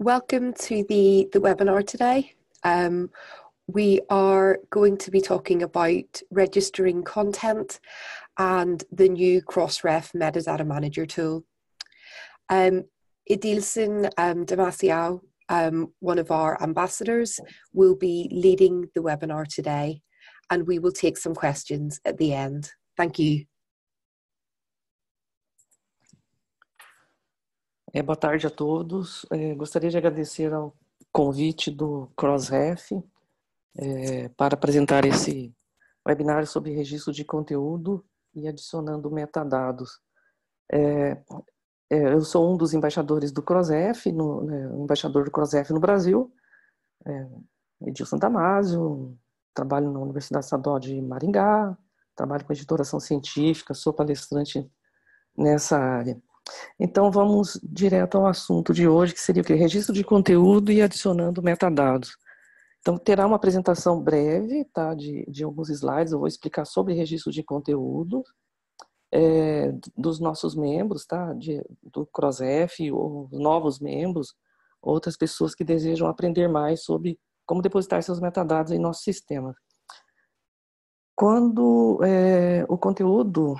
welcome to the, the webinar today. Um, we are going to be talking about registering content and the new Crossref Metadata Manager tool. Um, Idilson um, Damasiao, um, one of our ambassadors, will be leading the webinar today and we will take some questions at the end. Thank you. É, boa tarde a todos. É, gostaria de agradecer ao convite do CrossRef é, para apresentar esse webinar sobre registro de conteúdo e adicionando metadados. É, é eu sou um dos embaixadores do CrossRef, no, né, embaixador do CrossRef no Brasil, é, Edilson Damasio, trabalho na Universidade Estadual de Maringá, trabalho com editoração científica, sou palestrante nessa área. Então vamos direto ao assunto de hoje, que seria o que? Registro de conteúdo e adicionando metadados. Então terá uma apresentação breve, tá, de, de alguns slides, eu vou explicar sobre registro de conteúdo é, dos nossos membros, tá, de, do CrossF, ou novos membros, outras pessoas que desejam aprender mais sobre como depositar seus metadados em nosso sistema. Quando é, o conteúdo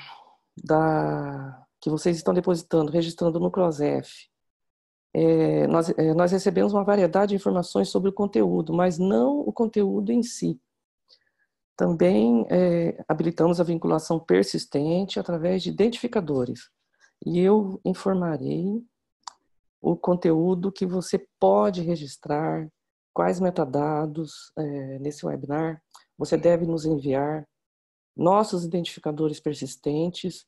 da, que vocês estão depositando, registrando no CrossF, é, nós, é, nós recebemos uma variedade de informações sobre o conteúdo, mas não o conteúdo em si. Também é, habilitamos a vinculação persistente através de identificadores. E eu informarei o conteúdo que você pode registrar, quais metadados é, nesse webinar você deve nos enviar, nossos identificadores persistentes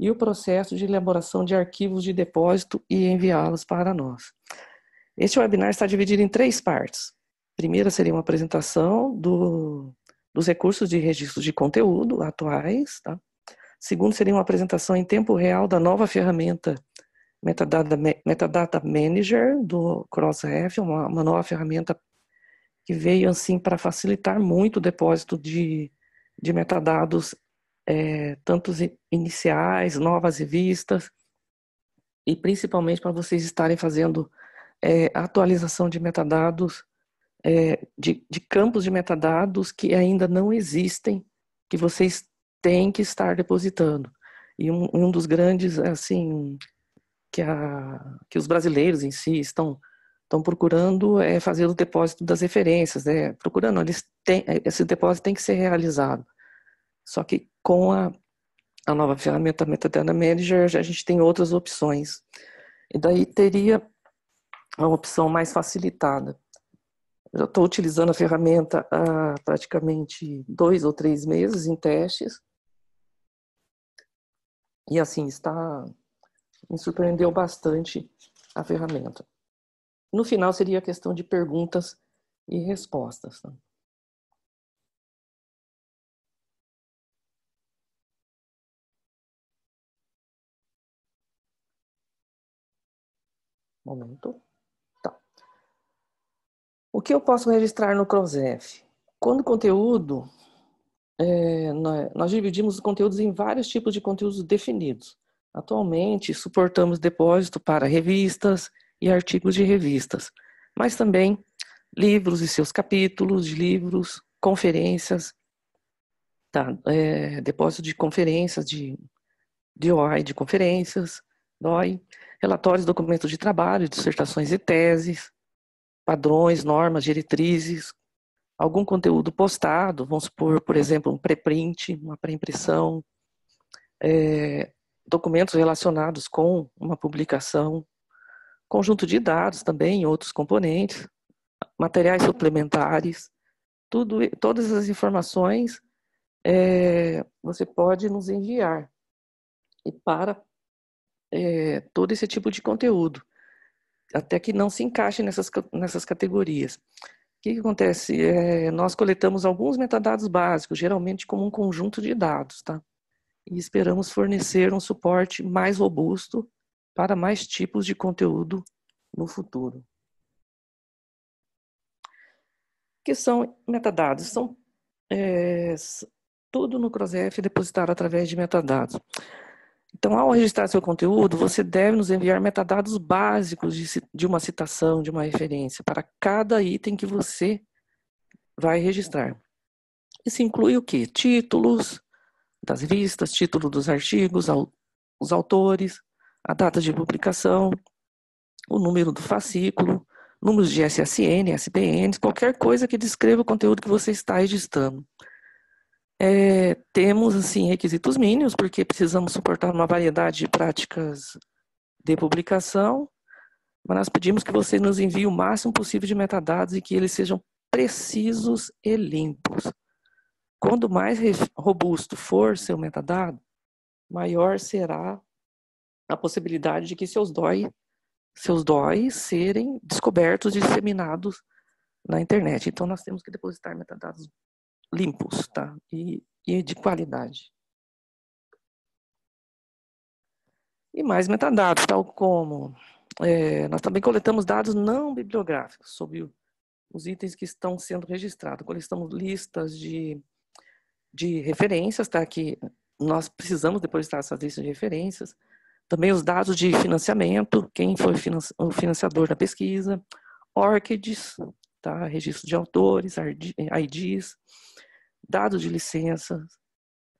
e o processo de elaboração de arquivos de depósito e enviá-los para nós. Este webinar está dividido em três partes. A primeira seria uma apresentação do, dos recursos de registro de conteúdo atuais. Tá? Segundo, seria uma apresentação em tempo real da nova ferramenta Metadata, Metadata Manager do Crossref, uma, uma nova ferramenta que veio assim para facilitar muito o depósito de, de metadados é, tantos iniciais, novas revistas, e principalmente para vocês estarem fazendo é, atualização de metadados, é, de, de campos de metadados que ainda não existem, que vocês têm que estar depositando. E um, um dos grandes, assim, que, a, que os brasileiros em si estão estão procurando é fazer o depósito das referências, né? Procurando, eles têm, esse depósito tem que ser realizado. Só que com a, a nova ferramenta Metadata Manager, a gente tem outras opções. E daí teria uma opção mais facilitada. Eu estou utilizando a ferramenta há praticamente dois ou três meses em testes. E assim, está me surpreendeu bastante a ferramenta. No final seria a questão de perguntas e respostas. Tá? Momento. Tá. O que eu posso registrar no CROSEF? Quando conteúdo, é, nós dividimos os conteúdos em vários tipos de conteúdos definidos. Atualmente, suportamos depósito para revistas e artigos de revistas, mas também livros e seus capítulos de livros, conferências, tá, é, depósito de conferências, de, de OI, de conferências, DOI, relatórios, documentos de trabalho, dissertações e teses, padrões, normas, diretrizes, algum conteúdo postado, vamos supor, por exemplo, um pré-print, uma pré-impressão, é, documentos relacionados com uma publicação, conjunto de dados também, outros componentes, materiais suplementares, tudo, todas as informações é, você pode nos enviar. E para é, todo esse tipo de conteúdo, até que não se encaixe nessas, nessas categorias. O que, que acontece? É, nós coletamos alguns metadados básicos, geralmente como um conjunto de dados, tá? E esperamos fornecer um suporte mais robusto para mais tipos de conteúdo no futuro. O que são metadados? São é, tudo no CrossRef depositado através de metadados. Então, ao registrar seu conteúdo, você deve nos enviar metadados básicos de, de uma citação, de uma referência, para cada item que você vai registrar. Isso inclui o quê? Títulos das revistas, título dos artigos, os autores, a data de publicação, o número do fascículo, números de SSN, SPN, qualquer coisa que descreva o conteúdo que você está registrando. É, temos, assim, requisitos mínimos, porque precisamos suportar uma variedade de práticas de publicação, mas nós pedimos que você nos envie o máximo possível de metadados e que eles sejam precisos e limpos. Quanto mais robusto for seu metadado, maior será a possibilidade de que seus DOI, seus DOI serem descobertos e disseminados na internet. Então, nós temos que depositar metadados limpos, tá? E, e de qualidade. E mais metadados, tal como é, nós também coletamos dados não bibliográficos sobre os itens que estão sendo registrados. Coletamos listas de, de referências, tá? Que nós precisamos depositar essas listas de referências. Também os dados de financiamento, quem foi o financiador da pesquisa, ORCIDs, tá? registro de autores, IDs, dados de licença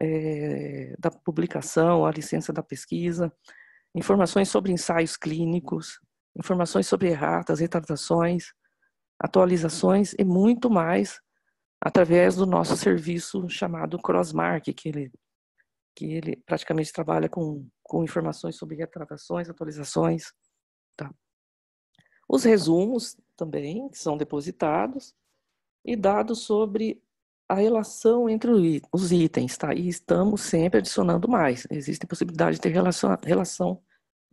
é, da publicação, a licença da pesquisa, informações sobre ensaios clínicos, informações sobre erratas, retratações, atualizações e muito mais através do nosso serviço chamado Crossmark, que ele, que ele praticamente trabalha com, com informações sobre retratações, atualizações. Os resumos também, são depositados, e dados sobre a relação entre os itens, tá? E estamos sempre adicionando mais. Existe possibilidade de ter relação, relação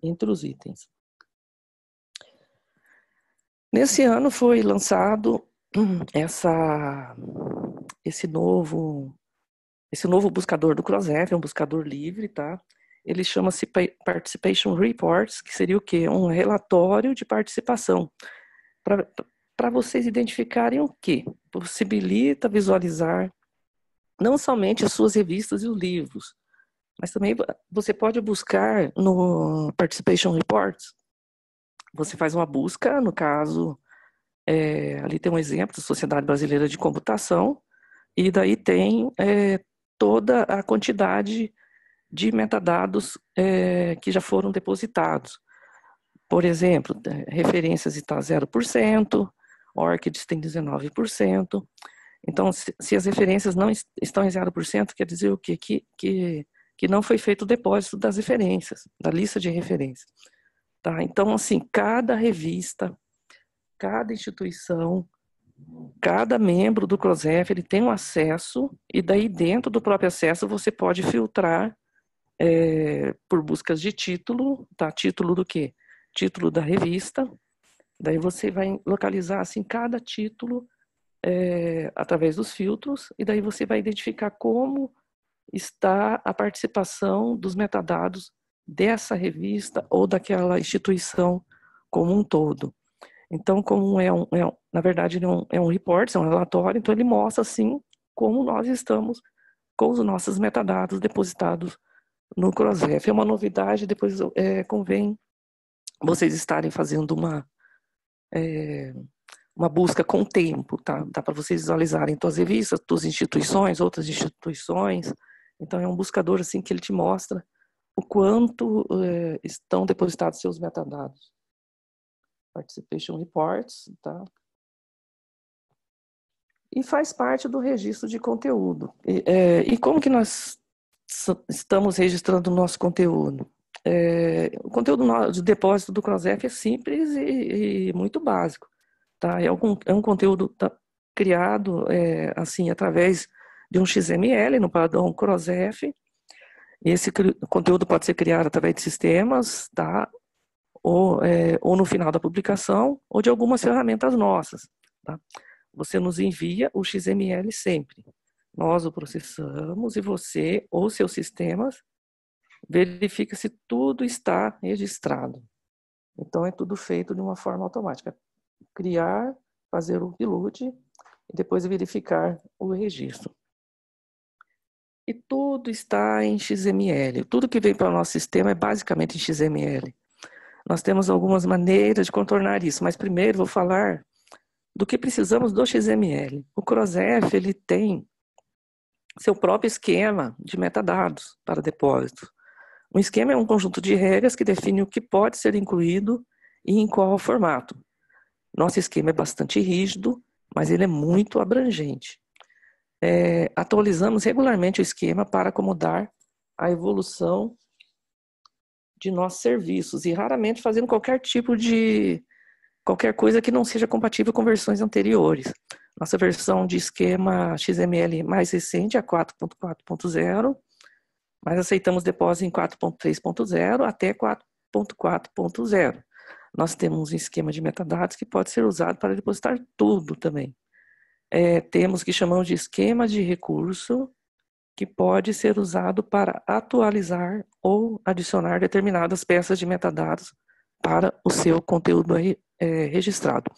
entre os itens. Nesse ano foi lançado essa, esse novo esse novo buscador do CrossRef, é um buscador livre, tá? Ele chama-se Participation Reports, que seria o quê? Um relatório de participação. Para vocês identificarem o que possibilita visualizar não somente as suas revistas e os livros, mas também você pode buscar no Participation Reports. Você faz uma busca, no caso, é, ali tem um exemplo da Sociedade Brasileira de Computação, e daí tem é, toda a quantidade de metadados é, que já foram depositados. Por exemplo, é, referências está 0%, ORCIDs tem 19%. Então, se, se as referências não estão em 0%, quer dizer o quê? Que, que, que não foi feito o depósito das referências, da lista de referências. Tá? Então, assim, cada revista, cada instituição, cada membro do CROSEF, ele tem um acesso, e daí dentro do próprio acesso você pode filtrar é, por buscas de título, tá? Título do quê? Título da revista, Daí você vai localizar assim cada título é, através dos filtros e daí você vai identificar como está a participação dos metadados dessa revista ou daquela instituição como um todo. Então, como é um, é um na verdade, é um, é um report, é um relatório, então ele mostra assim como nós estamos com os nossos metadados depositados no CrossRef. É uma novidade, depois é, convém vocês estarem fazendo uma é, uma busca com tempo, tá? Dá para vocês visualizarem tuas revistas, tuas instituições, outras instituições. Então é um buscador assim que ele te mostra o quanto é, estão depositados seus metadados. Participation Reports, tá? E faz parte do registro de conteúdo. E, é, e como que nós estamos registrando o nosso conteúdo? É, o conteúdo de depósito do CrossF é simples e, e, muito básico. Tá? É, um, é um conteúdo tá, criado é, assim através de um XML no padrão CrossF. Esse conteúdo pode ser criado através de sistemas, tá? ou, é, ou no final da publicação, ou de algumas ferramentas nossas. Tá? Você nos envia o XML sempre. Nós o processamos e você ou seus sistemas verifica se tudo está registrado. Então, é tudo feito de uma forma automática. Criar, fazer o upload e depois verificar o registro. e tudo está em XML. Tudo que vem para o nosso sistema é basicamente em XML. Nós temos algumas maneiras de contornar isso, mas primeiro vou falar do que precisamos do XML. O CrossF ele tem seu próprio esquema de metadados para depósito. Um esquema é um conjunto de regras que define o que pode ser incluído e em qual formato. Nosso esquema é bastante rígido, mas ele é muito abrangente. É, atualizamos regularmente o esquema para acomodar a evolução de nossos serviços e raramente fazendo qualquer tipo de qualquer coisa que não seja compatível com versões anteriores. Nossa versão de esquema XML mais recente é 4.4.0, mas aceitamos depósito em 4.3.0 até 4.4.0. Nós temos um esquema de metadados que pode ser usado para depositar tudo também. É, temos que chamamos de esquema de recurso, que pode ser usado para atualizar ou adicionar determinadas peças de metadados para o seu conteúdo é, registrado.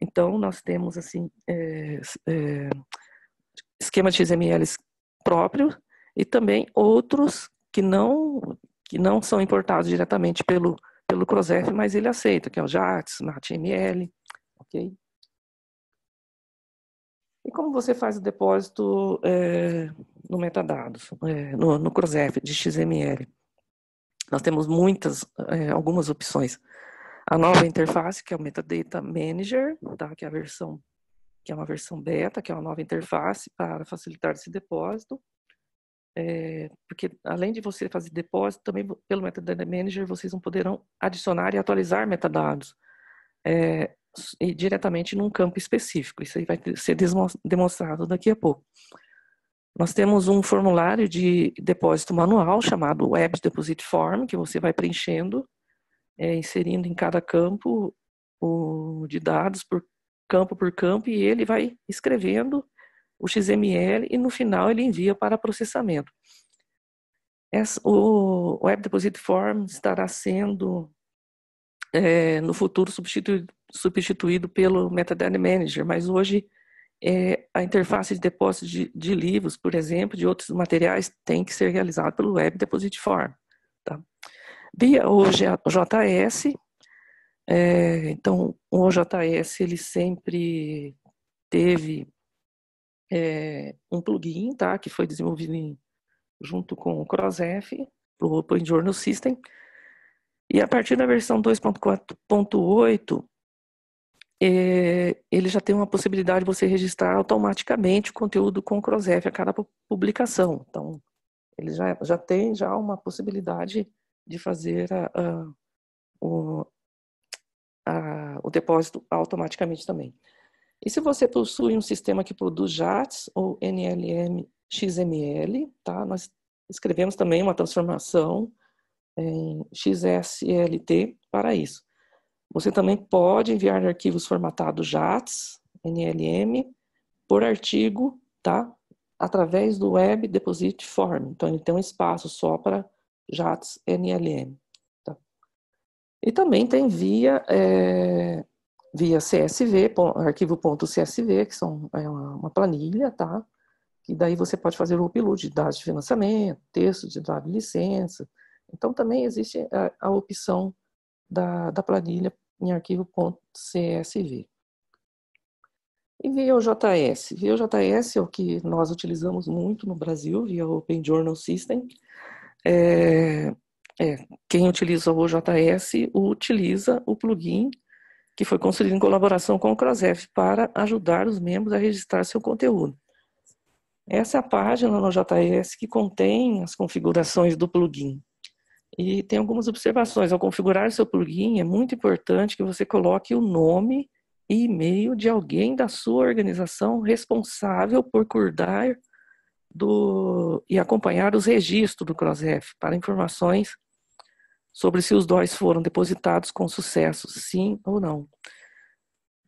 Então, nós temos assim é, é, esquemas de XML próprios e também outros que não que não são importados diretamente pelo pelo CrossF, mas ele aceita, que é o JAX, HTML, ok? E como você faz o depósito é, no metadados, é, no, no de XML? Nós temos muitas, é, algumas opções. A nova interface, que é o Metadata Manager, tá? que é a versão, que é uma versão beta, que é uma nova interface para facilitar esse depósito. É, porque além de você fazer depósito, também pelo Metadata Manager vocês poderão adicionar e atualizar metadados é, e diretamente num campo específico. Isso aí vai ser demonstrado daqui a pouco. Nós temos um formulário de depósito manual chamado Web Deposit Form, que você vai preenchendo, é, inserindo em cada campo o, de dados por campo por campo e ele vai escrevendo o XML e no final ele envia para processamento. Essa, o Web Deposit Form estará sendo é, no futuro substituído, substituído pelo Metadata Manager, mas hoje é, a interface de depósito de, de, livros, por exemplo, de outros materiais, tem que ser realizada pelo Web Deposit Form. Via OJS, é, então o OJS ele sempre teve é, um plugin, tá, que foi desenvolvido em, junto com o CrossF, o Open Journal System, e a partir da versão 2.4.8, é, ele já tem uma possibilidade de você registrar automaticamente o conteúdo com o CrossF a cada publicação. Então, ele já, já tem já uma possibilidade de fazer a, a, o, a, o depósito automaticamente também. E se você possui um sistema que produz JATS ou NLM XML, tá? nós escrevemos também uma transformação em XSLT para isso. Você também pode enviar arquivos formatados JATS, NLM, por artigo, tá? Através do Web Deposit Form. Então, ele tem um espaço só para JATS, NLM. Tá? E também tem via, é, via CSV, arquivo.csv, que são, é uma, planilha, tá? E daí você pode fazer o upload de dados de financiamento, texto de dado de licença. Então, também existe a, a opção da, da planilha em arquivo.csv. E via o JS. Via o JS é o que nós utilizamos muito no Brasil, via Open Journal System. É, é, quem utiliza o JS utiliza o plugin que foi construído em colaboração com o CrossF para ajudar os membros a registrar seu conteúdo. Essa é a página no JS que contém as configurações do plugin. E tem algumas observações. Ao configurar seu plugin, é muito importante que você coloque o nome e e-mail de alguém da sua organização responsável por cuidar do, e acompanhar os registros do CrossRef para informações sobre se os DOIs foram depositados com sucesso, sim ou não.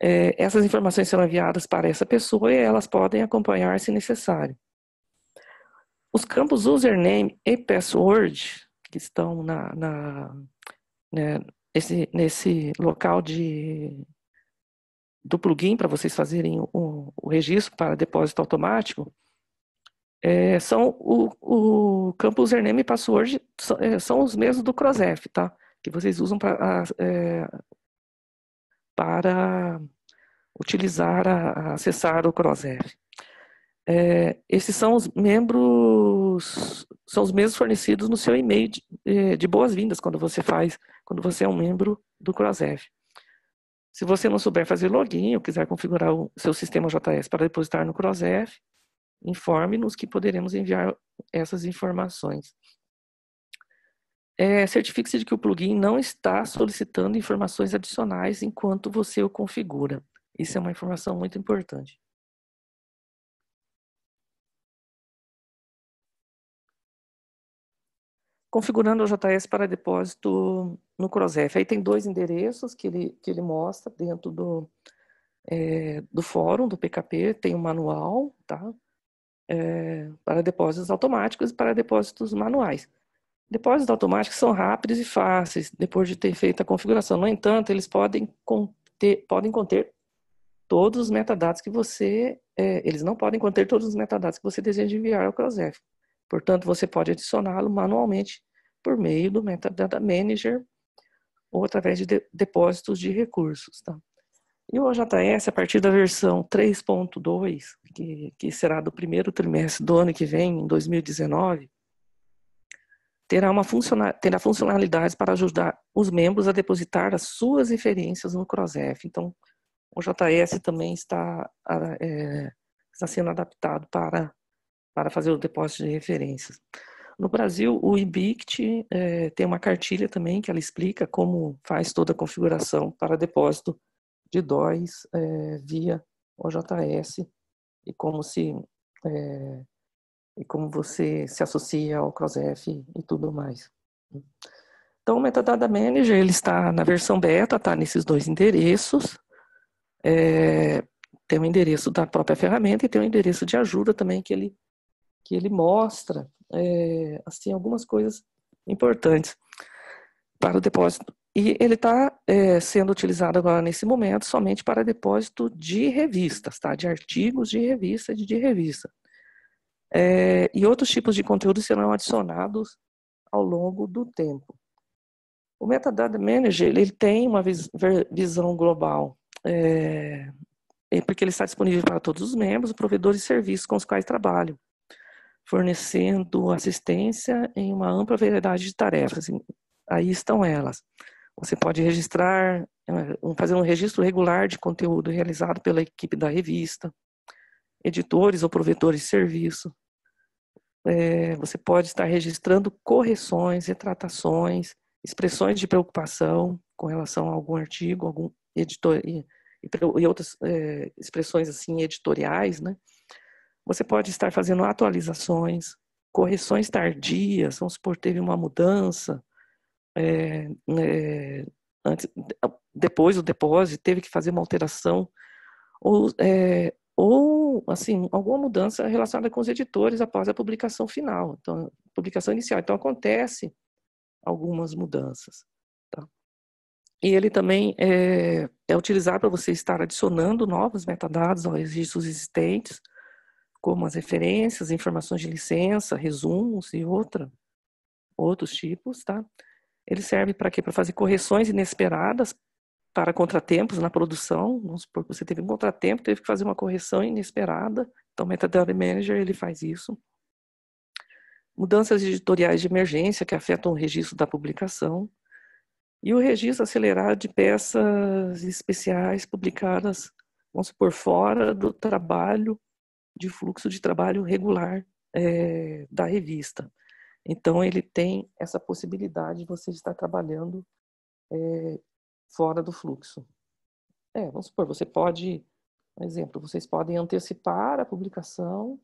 É, essas informações serão enviadas para essa pessoa e elas podem acompanhar se necessário. Os campos username e password que estão na, na né, esse, nesse local de, do plugin para vocês fazerem o, o, registro para depósito automático, É, são o, o campo username e password são, é, são os mesmos do CrossF, tá? Que vocês usam pra, é, para utilizar, a, acessar o CrossF. É, esses são os membros, são os mesmos fornecidos no seu e-mail de, é, de boas-vindas quando você faz, quando você é um membro do CrossF. Se você não souber fazer login ou quiser configurar o seu sistema JS para depositar no CrossF, informe-nos que poderemos enviar essas informações. É, Certifique-se de que o plugin não está solicitando informações adicionais enquanto você o configura. Isso é uma informação muito importante. Configurando o JS para depósito no CrossF. Aí tem dois endereços que ele, que ele mostra dentro do, é, do fórum do PKP. Tem um manual, tá? É, para depósitos automáticos e para depósitos manuais. Depósitos automáticos são rápidos e fáceis depois de ter feito a configuração. No entanto, eles podem conter, podem conter todos os metadados que você, é, eles não podem conter todos os metadados que você deseja enviar ao CrossF. Portanto, você pode adicioná-lo manualmente por meio do Metadata Manager ou através de, de depósitos de recursos. Tá? E o OJS, a partir da versão 3.2, que, que será do primeiro trimestre do ano que vem, em 2019, terá, uma funcionalidade, terá funcionalidades para ajudar os membros a depositar as suas referências no CrossF. Então, o JS também está, é, está sendo adaptado para, para fazer o depósito de referências. No Brasil, o IBICT é, tem uma cartilha também que ela explica como faz toda a configuração para depósito de DOIs é, via OJS e como se é, e como você se associa ao CrossF e tudo mais. Então, o Metadata Manager ele está na versão beta, está nesses dois endereços. É, tem o endereço da própria ferramenta e tem o endereço de ajuda também que ele que ele mostra é, assim algumas coisas importantes para o depósito. E ele está é, sendo utilizado agora nesse momento somente para depósito de revistas, tá? De artigos de revista e de revista. É, e outros tipos de conteúdo serão adicionados ao longo do tempo. O Metadata Manager ele tem uma visão global, é, porque ele está disponível para todos os membros, provedores e serviços com os quais trabalham, fornecendo assistência em uma ampla variedade de tarefas. Aí estão elas. Você pode registrar, é, fazer um registro regular de conteúdo realizado pela equipe da revista, editores ou provedores de serviço, é, você pode estar registrando correções, retratações, expressões de preocupação com relação a algum artigo, algum editor e, e outras é, expressões assim editoriais, né? Você pode estar fazendo atualizações, correções tardias, vamos supor, teve uma mudança, é, é, antes, depois do depósito, teve que fazer uma alteração, ou é, ou assim alguma mudança relacionada com os editores após a publicação final, então publicação inicial. Então acontece algumas mudanças. Tá? E ele também é, é utilizado para você estar adicionando novos metadados aos registros existentes, como as referências, informações de licença, resumos e outra, outros tipos, tá? Ele serve para quê? Para fazer correções inesperadas para contratempos na produção, vamos supor que você teve um contratempo, teve que fazer uma correção inesperada, então o Metadata Manager ele faz isso. Mudanças editoriais de emergência que afetam o registro da publicação, e o registro acelerado de peças especiais publicadas, vamos supor, fora do trabalho, de fluxo de trabalho regular é, da revista. Então, ele tem essa possibilidade de você estar trabalhando é, fora do fluxo. É, vamos supor, você pode, um exemplo, vocês podem antecipar a publicação.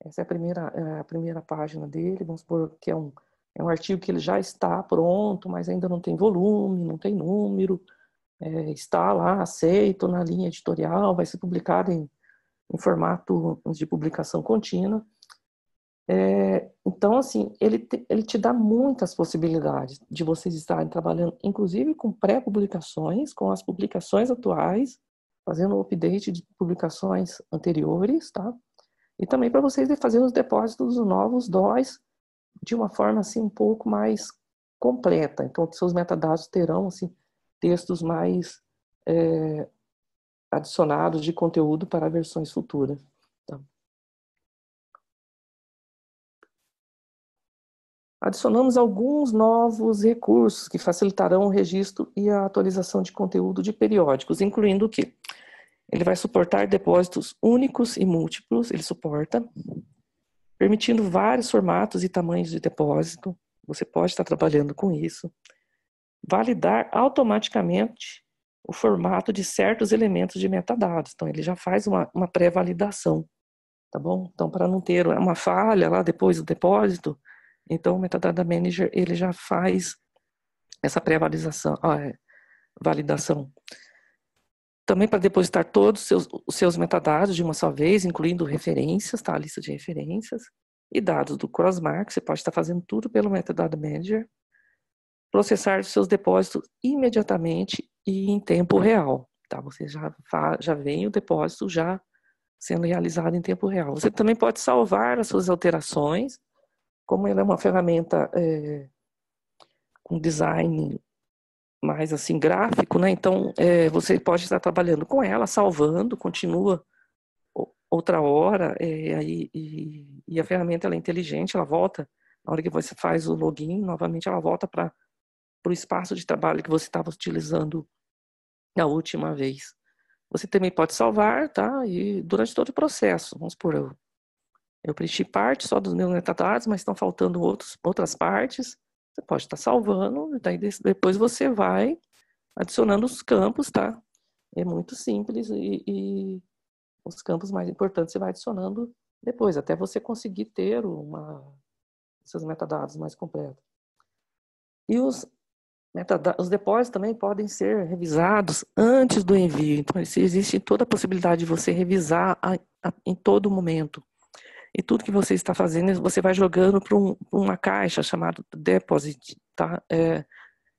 Essa é a primeira, é a primeira página dele. Vamos supor que é um, é um artigo que ele já está pronto, mas ainda não tem volume, não tem número, é, está lá aceito na linha editorial, vai ser publicado em, em formato de publicação contínua. É, então, assim, ele te, ele te dá muitas possibilidades de vocês estarem trabalhando, inclusive com pré-publicações, com as publicações atuais, fazendo o update de publicações anteriores, tá? E também para vocês fazerem os depósitos dos novos DOIs de uma forma assim um pouco mais completa. Então, seus metadados terão assim textos mais é, adicionados de conteúdo para versões futuras. Adicionamos alguns novos recursos que facilitarão o registro e a atualização de conteúdo de periódicos, incluindo o que? Ele vai suportar depósitos únicos e múltiplos, ele suporta, permitindo vários formatos e tamanhos de depósito. Você pode estar trabalhando com isso. Validar automaticamente o formato de certos elementos de metadados. Então, ele já faz uma, uma pré-validação, tá bom? Então, para não ter uma falha lá depois do depósito, então o Metadata Manager, ele já faz essa pré-validação. Ah, validação. Também para depositar todos os seus, os seus metadados de uma só vez, incluindo referências, tá? A lista de referências e dados do Crossmark. Você pode estar fazendo tudo pelo Metadata Manager. Processar os seus depósitos imediatamente e em tempo real, tá? Você já, já vem o depósito já sendo realizado em tempo real. Você também pode salvar as suas alterações, como ela é uma ferramenta é, com design mais assim gráfico, né? Então é, você pode estar trabalhando com ela, salvando, continua outra hora, é, aí, e, e, a ferramenta ela é inteligente, ela volta na hora que você faz o login, novamente ela volta para o espaço de trabalho que você estava utilizando na última vez. Você também pode salvar, tá? E durante todo o processo, vamos por eu, eu preenchi parte só dos meus metadados, mas estão faltando outros, outras partes você pode estar salvando, daí depois você vai adicionando os campos, tá? É muito simples e, e os campos mais importantes você vai adicionando depois, até você conseguir ter uma, esses metadados mais completos. E os, os depósitos também podem ser revisados antes do envio. Então, existe toda a possibilidade de você revisar a, a, em todo momento. E tudo que você está fazendo, você vai jogando para um, uma caixa chamada deposit, tá? É,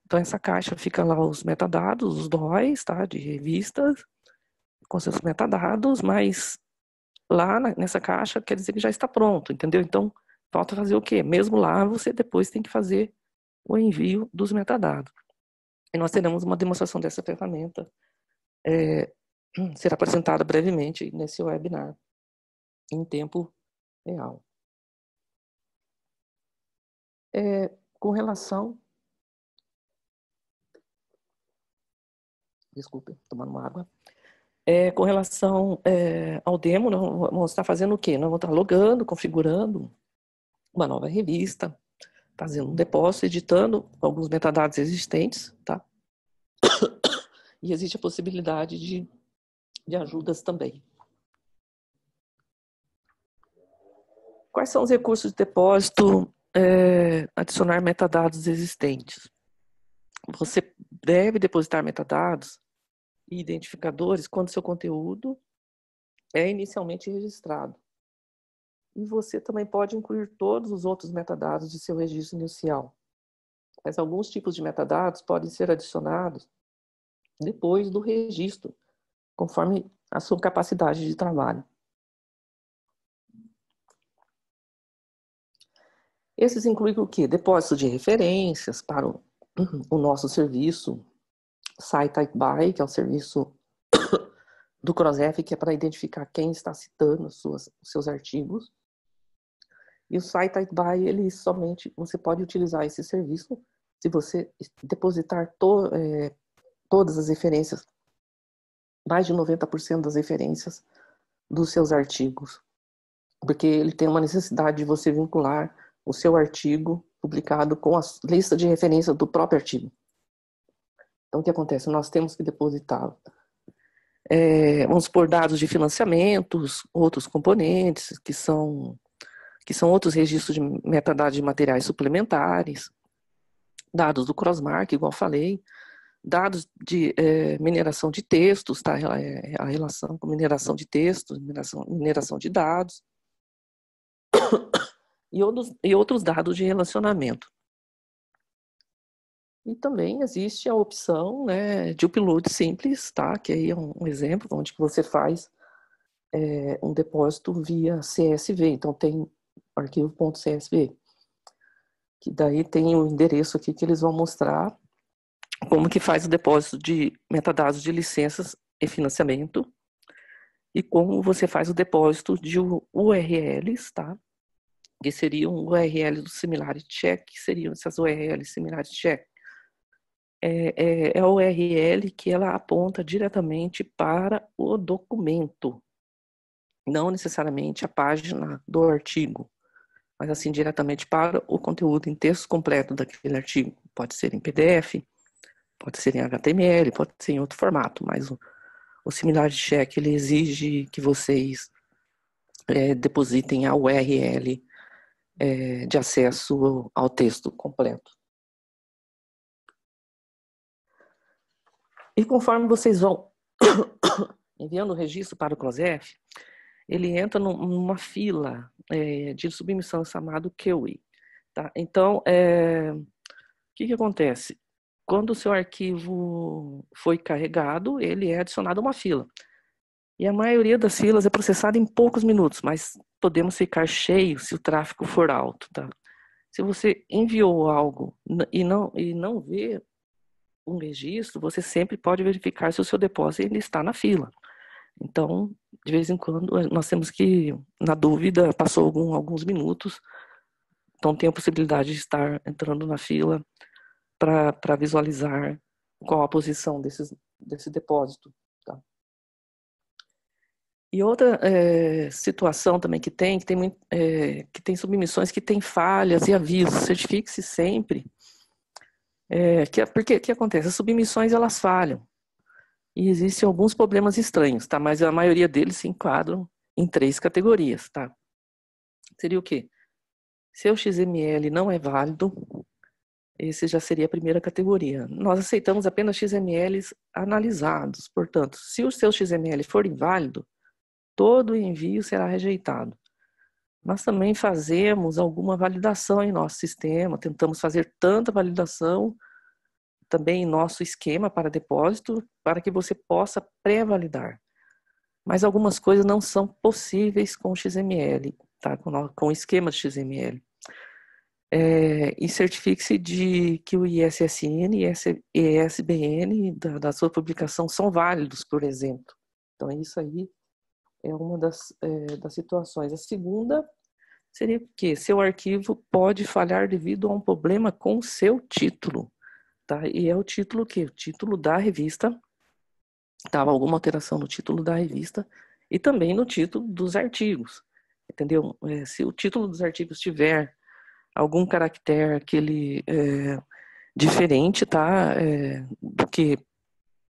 então essa caixa fica lá os metadados, os DOIs, tá? De revistas, com seus metadados, mas lá nessa caixa quer dizer que já está pronto, entendeu? Então falta fazer o quê? Mesmo lá você depois tem que fazer o envio dos metadados. E nós teremos uma demonstração dessa ferramenta, é, será apresentada brevemente nesse webinar, em tempo real. É, com relação. Desculpe, tomando uma água. É, com relação é, ao demo, nós vamos estar fazendo o quê? Nós vamos estar logando, configurando uma nova revista, fazendo um depósito, editando alguns metadados existentes, tá? E existe a possibilidade de, de ajudas também. Quais são os recursos de depósito é, adicionar metadados existentes? Você deve depositar metadados e identificadores quando seu conteúdo é inicialmente registrado. E você também pode incluir todos os outros metadados de seu registro inicial. Mas alguns tipos de metadados podem ser adicionados depois do registro, conforme a sua capacidade de trabalho. Esses incluem o quê? Depósito de referências para o, o nosso serviço Site Type By, que é o serviço do CrossF, que é para identificar quem está citando os seus artigos. E o Site Type By, ele somente, você pode utilizar esse serviço se você depositar to, é, todas as referências, mais de 90% das referências dos seus artigos. Porque ele tem uma necessidade de você vincular o seu artigo publicado com a lista de referência do próprio artigo. Então, o que acontece? Nós temos que depositar, é, vamos por dados de financiamentos, outros componentes, que são, que são outros registros de metadados de materiais suplementares, dados do Crossmark, igual falei, dados de é, mineração de textos, tá? É, a relação com mineração de textos, mineração, mineração de dados e outros, e outros dados de relacionamento. E também existe a opção né, de upload simples, tá? que aí é um exemplo onde você faz é, um depósito via CSV. Então, tem arquivo.csv, que daí tem o endereço aqui que eles vão mostrar como que faz o depósito de metadados de licenças e financiamento e como você faz o depósito de URLs, tá? Que seriam URLs do Similarity Check, que seriam essas URLs Similarity Check. É, é, é a URL que ela aponta diretamente para o documento, não necessariamente a página do artigo, mas assim diretamente para o conteúdo em texto completo daquele artigo. Pode ser em PDF, pode ser em HTML, pode ser em outro formato, mas o, o Similarity Check ele exige que vocês é, depositem a URL é, de acesso ao texto completo. E conforme vocês vão enviando o registro para o CLOSEF, ele entra numa fila é, de submissão chamado QI. Tá? Então, é, o que, que acontece? Quando o seu arquivo foi carregado, ele é adicionado a uma fila. E a maioria das filas é processada em poucos minutos, mas podemos ficar cheios se o tráfego for alto. Tá? Se você enviou algo e não, e não vê um registro, você sempre pode verificar se o seu depósito ele está na fila. Então, de vez em quando, nós temos que, na dúvida, passou algum, alguns minutos, então tem a possibilidade de estar entrando na fila para visualizar qual a posição desses, desse depósito. E outra é, situação também que tem, que tem, é, que tem submissões que tem falhas e avisos, certifique-se sempre. É, que, porque que acontece? As submissões elas falham. E existem alguns problemas estranhos, tá? Mas a maioria deles se enquadram em três categorias, tá? Seria o quê? Seu XML não é válido, esse já seria a primeira categoria. Nós aceitamos apenas XMLs analisados, portanto, se o seu XML for inválido, todo envio será rejeitado. Nós também fazemos alguma validação em nosso sistema, tentamos fazer tanta validação também em nosso esquema para depósito, para que você possa pré-validar. Mas algumas coisas não são possíveis com XML, tá? com o esquema de XML é, e certifique-se de que o ISSN e ISBN da, da, sua publicação são válidos, por exemplo. Então, isso aí é uma das, é, das situações. A segunda seria que seu arquivo pode falhar devido a um problema com seu título. Tá? E é o título que? O título da revista. Estava alguma alteração no título da revista e também no título dos artigos. Entendeu? É, se o título dos artigos tiver algum caractere aquele é, diferente, tá? É, do que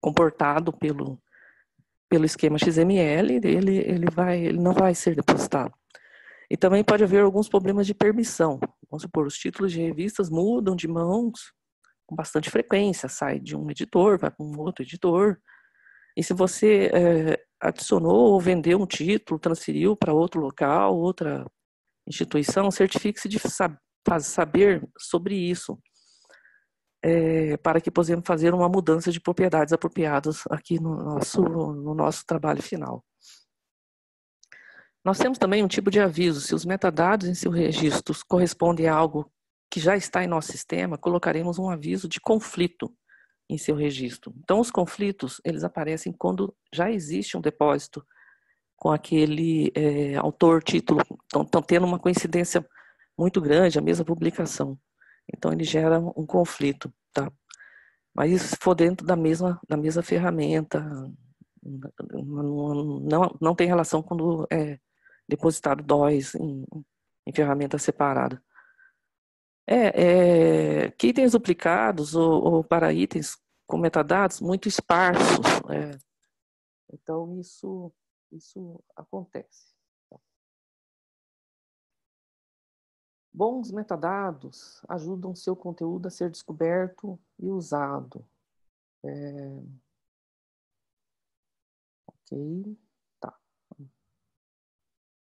comportado pelo pelo esquema XML, ele ele vai ele não vai ser depositado. E também pode haver alguns problemas de permissão. Vamos supor, os títulos de revistas mudam de mãos com bastante frequência, sai de um editor, vai para um outro editor. E se você é, adicionou ou vendeu um título, transferiu para outro local, outra instituição, certifique-se de saber sobre isso, é, para que possamos fazer uma mudança de propriedades apropriadas aqui no nosso, no nosso trabalho final. Nós temos também um tipo de aviso. Se os metadados em seus registros correspondem a algo que já está em nosso sistema, colocaremos um aviso de conflito em seu registro. Então, os conflitos, eles aparecem quando já existe um depósito com aquele é, autor, título, estão tendo uma coincidência muito grande, a mesma publicação. Então ele gera um conflito, tá? Mas se for dentro da mesma, da mesma ferramenta, não, não, não tem relação quando é depositado DOIs em, em ferramenta separada. É, é, que itens duplicados ou, ou, para itens com metadados muito esparsos. É. Então isso, isso acontece. Bons metadados ajudam seu conteúdo a ser descoberto e usado. É... Ok, tá.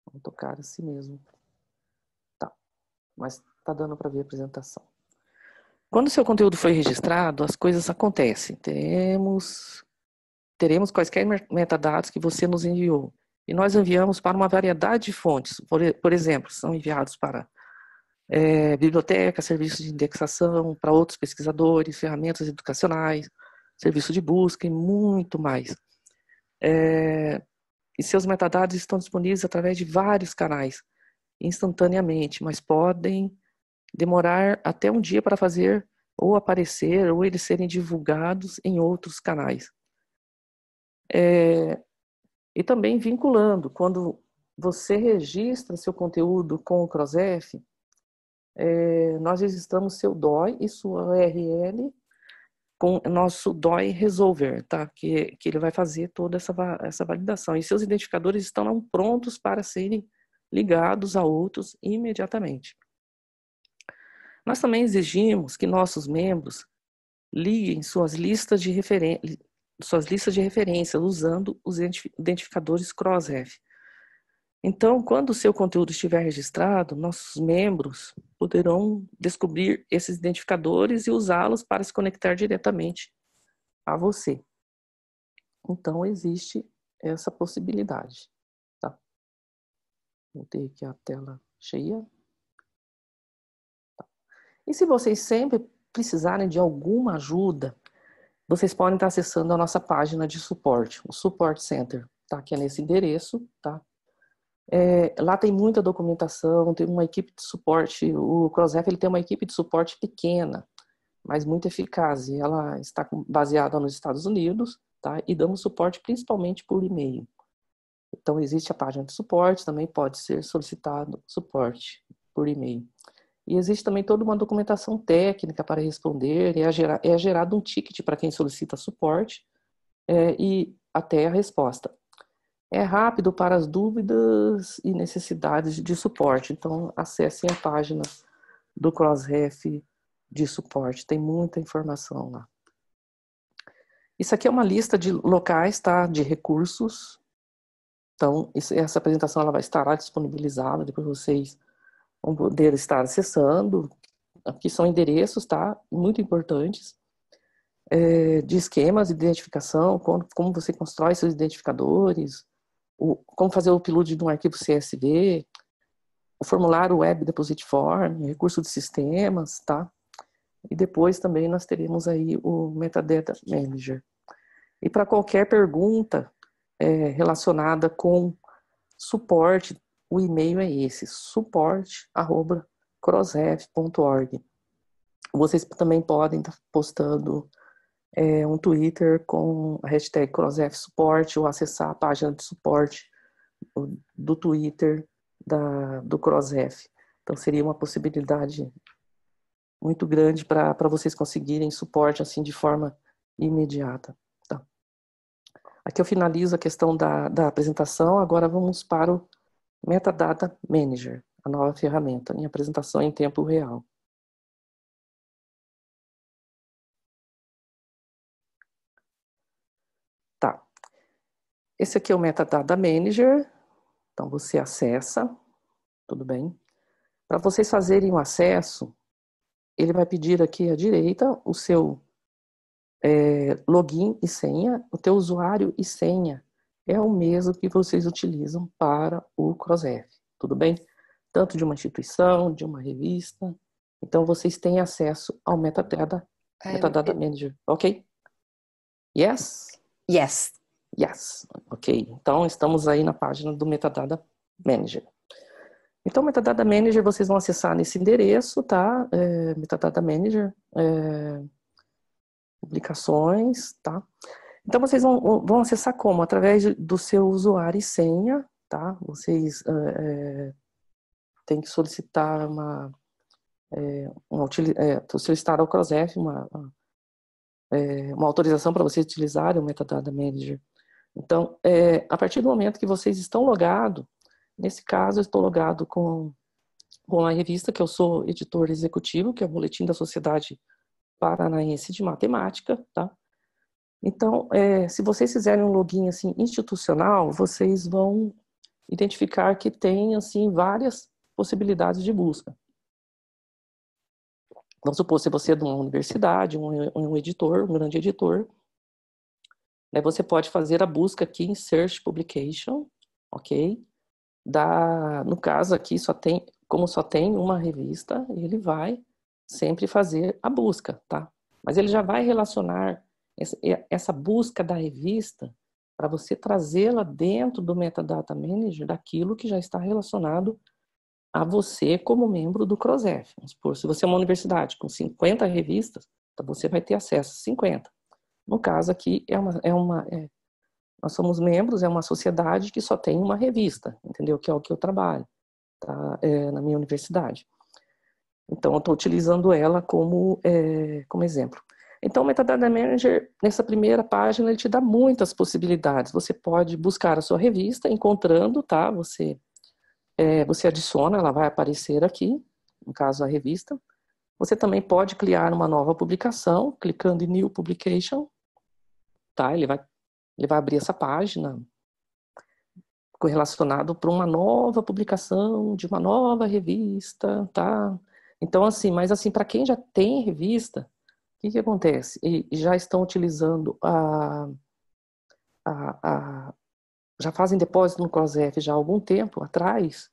Vamos tocar assim mesmo. Tá, mas tá dando para ver a apresentação. Quando seu conteúdo foi registrado, as coisas acontecem. Teremos, teremos quaisquer metadados que você nos enviou. e nós enviamos para uma variedade de fontes. Por, por exemplo, são enviados para é, biblioteca, serviços de indexação, para outros pesquisadores, ferramentas educacionais, serviço de busca e muito mais. É, e seus metadados estão disponíveis através de vários canais, instantaneamente, mas podem demorar até um dia para fazer ou aparecer ou eles serem divulgados em outros canais. É, e também vinculando, quando você registra seu conteúdo com o CrossF, é, nós registramos seu DOI e sua URL com nosso DOI Resolver, tá? Que, que ele vai fazer toda essa, essa validação. E seus identificadores estão prontos para serem ligados a outros imediatamente. Nós também exigimos que nossos membros liguem suas listas de, referen suas listas de referência usando os identificadores CrossRef. Então, quando o seu conteúdo estiver registrado, nossos membros poderão descobrir esses identificadores e usá-los para se conectar diretamente a você. Então, existe essa possibilidade. Tá? Ter aqui a tela cheia. E se vocês sempre precisarem de alguma ajuda, vocês podem estar acessando a nossa página de suporte, o Support Center, tá? Que é nesse endereço, tá? É, lá tem muita documentação, tem uma equipe de suporte, o CrossRef ele tem uma equipe de suporte pequena, mas muito eficaz, e ela está baseada nos Estados Unidos, tá? E damos suporte principalmente por e-mail. Então existe a página de suporte, também pode ser solicitado suporte por e-mail. E existe também toda uma documentação técnica para responder, é, é gerado um ticket para quem solicita suporte é, e até a resposta. É rápido para as dúvidas e necessidades de suporte, então acessem a página do Crossref de suporte, tem muita informação lá. Isso aqui é uma lista de locais, tá, de recursos. Então, essa apresentação ela vai estar disponibilizada, depois vocês vão poder estar acessando. Aqui são endereços, tá? Muito importantes. É, de esquemas de identificação, como, como você constrói seus identificadores, o, como fazer o upload de um arquivo CSV, o formulário Web Deposit Form, recurso de sistemas, tá? E depois também nós teremos aí o Metadata Manager. E para qualquer pergunta é, relacionada com suporte o e-mail é esse, suporte.crossref.org. Vocês também podem estar postando é, um Twitter com a hashtag CrossRefSupport ou acessar a página de suporte do Twitter da, do CrossRef. Então seria uma possibilidade muito grande para vocês conseguirem suporte assim de forma imediata. Tá? Aqui eu finalizo a questão da, da apresentação, agora vamos para o Metadata Manager, a nova ferramenta em apresentação em tempo real. Tá. Esse aqui é o Metadata Manager. Então você acessa, tudo bem? Para vocês fazerem o acesso, ele vai pedir aqui à direita o seu é, login e senha, o teu usuário e senha é o mesmo que vocês utilizam para o CrossRef, tudo bem? Tanto de uma instituição, de uma revista. Então, vocês têm acesso ao Metadata, é, metadata. Manager, ok? Yes? Yes. Yes, ok. Então, estamos aí na página do Metadata Manager. Então, Metadata Manager vocês vão acessar nesse endereço, tá? É, Metadata Manager, é, publicações, tá? Então, vocês vão, vão acessar como? Através do seu usuário e senha, tá? Vocês é, têm que solicitar uma, é, uma é, solicitar ao CrossF uma, uma, uma autorização para vocês utilizarem o Metadata Manager. Então, é, a partir do momento que vocês estão logados, nesse caso, eu estou logado com, com a revista, que eu sou editor executivo, que é o Boletim da Sociedade Paranaense de Matemática, tá? Então, é, se vocês fizerem um login assim institucional, vocês vão identificar que tem assim várias possibilidades de busca. Vamos supor, se você é de uma universidade, um, um editor, um grande editor, né, você pode fazer a busca aqui em Search Publication, ok? Da, no caso aqui, só tem, como só tem uma revista, ele vai sempre fazer a busca, tá? Mas ele já vai relacionar essa busca da revista para você trazê-la dentro do Metadata Manager daquilo que já está relacionado a você como membro do CROSEF. Vamos supor, se você é uma universidade com 50 revistas, então você vai ter acesso a 50. No caso aqui, é uma, é uma é, nós somos membros, é uma sociedade que só tem uma revista, entendeu? Que é o que eu trabalho tá? É, na minha universidade. Então, eu estou utilizando ela como, é, como exemplo. Então, o Metadata Manager, nessa primeira página, ele te dá muitas possibilidades. Você pode buscar a sua revista, encontrando, tá? Você, é, você adiciona, ela vai aparecer aqui, no caso, a revista. Você também pode criar uma nova publicação, clicando em New Publication, tá? Ele vai, ele vai abrir essa página correlacionado para uma nova publicação de uma nova revista, tá? Então, assim, mas assim, para quem já tem revista, que, que acontece? E já estão utilizando a, a, a já fazem depósito no CROSF já há algum tempo atrás,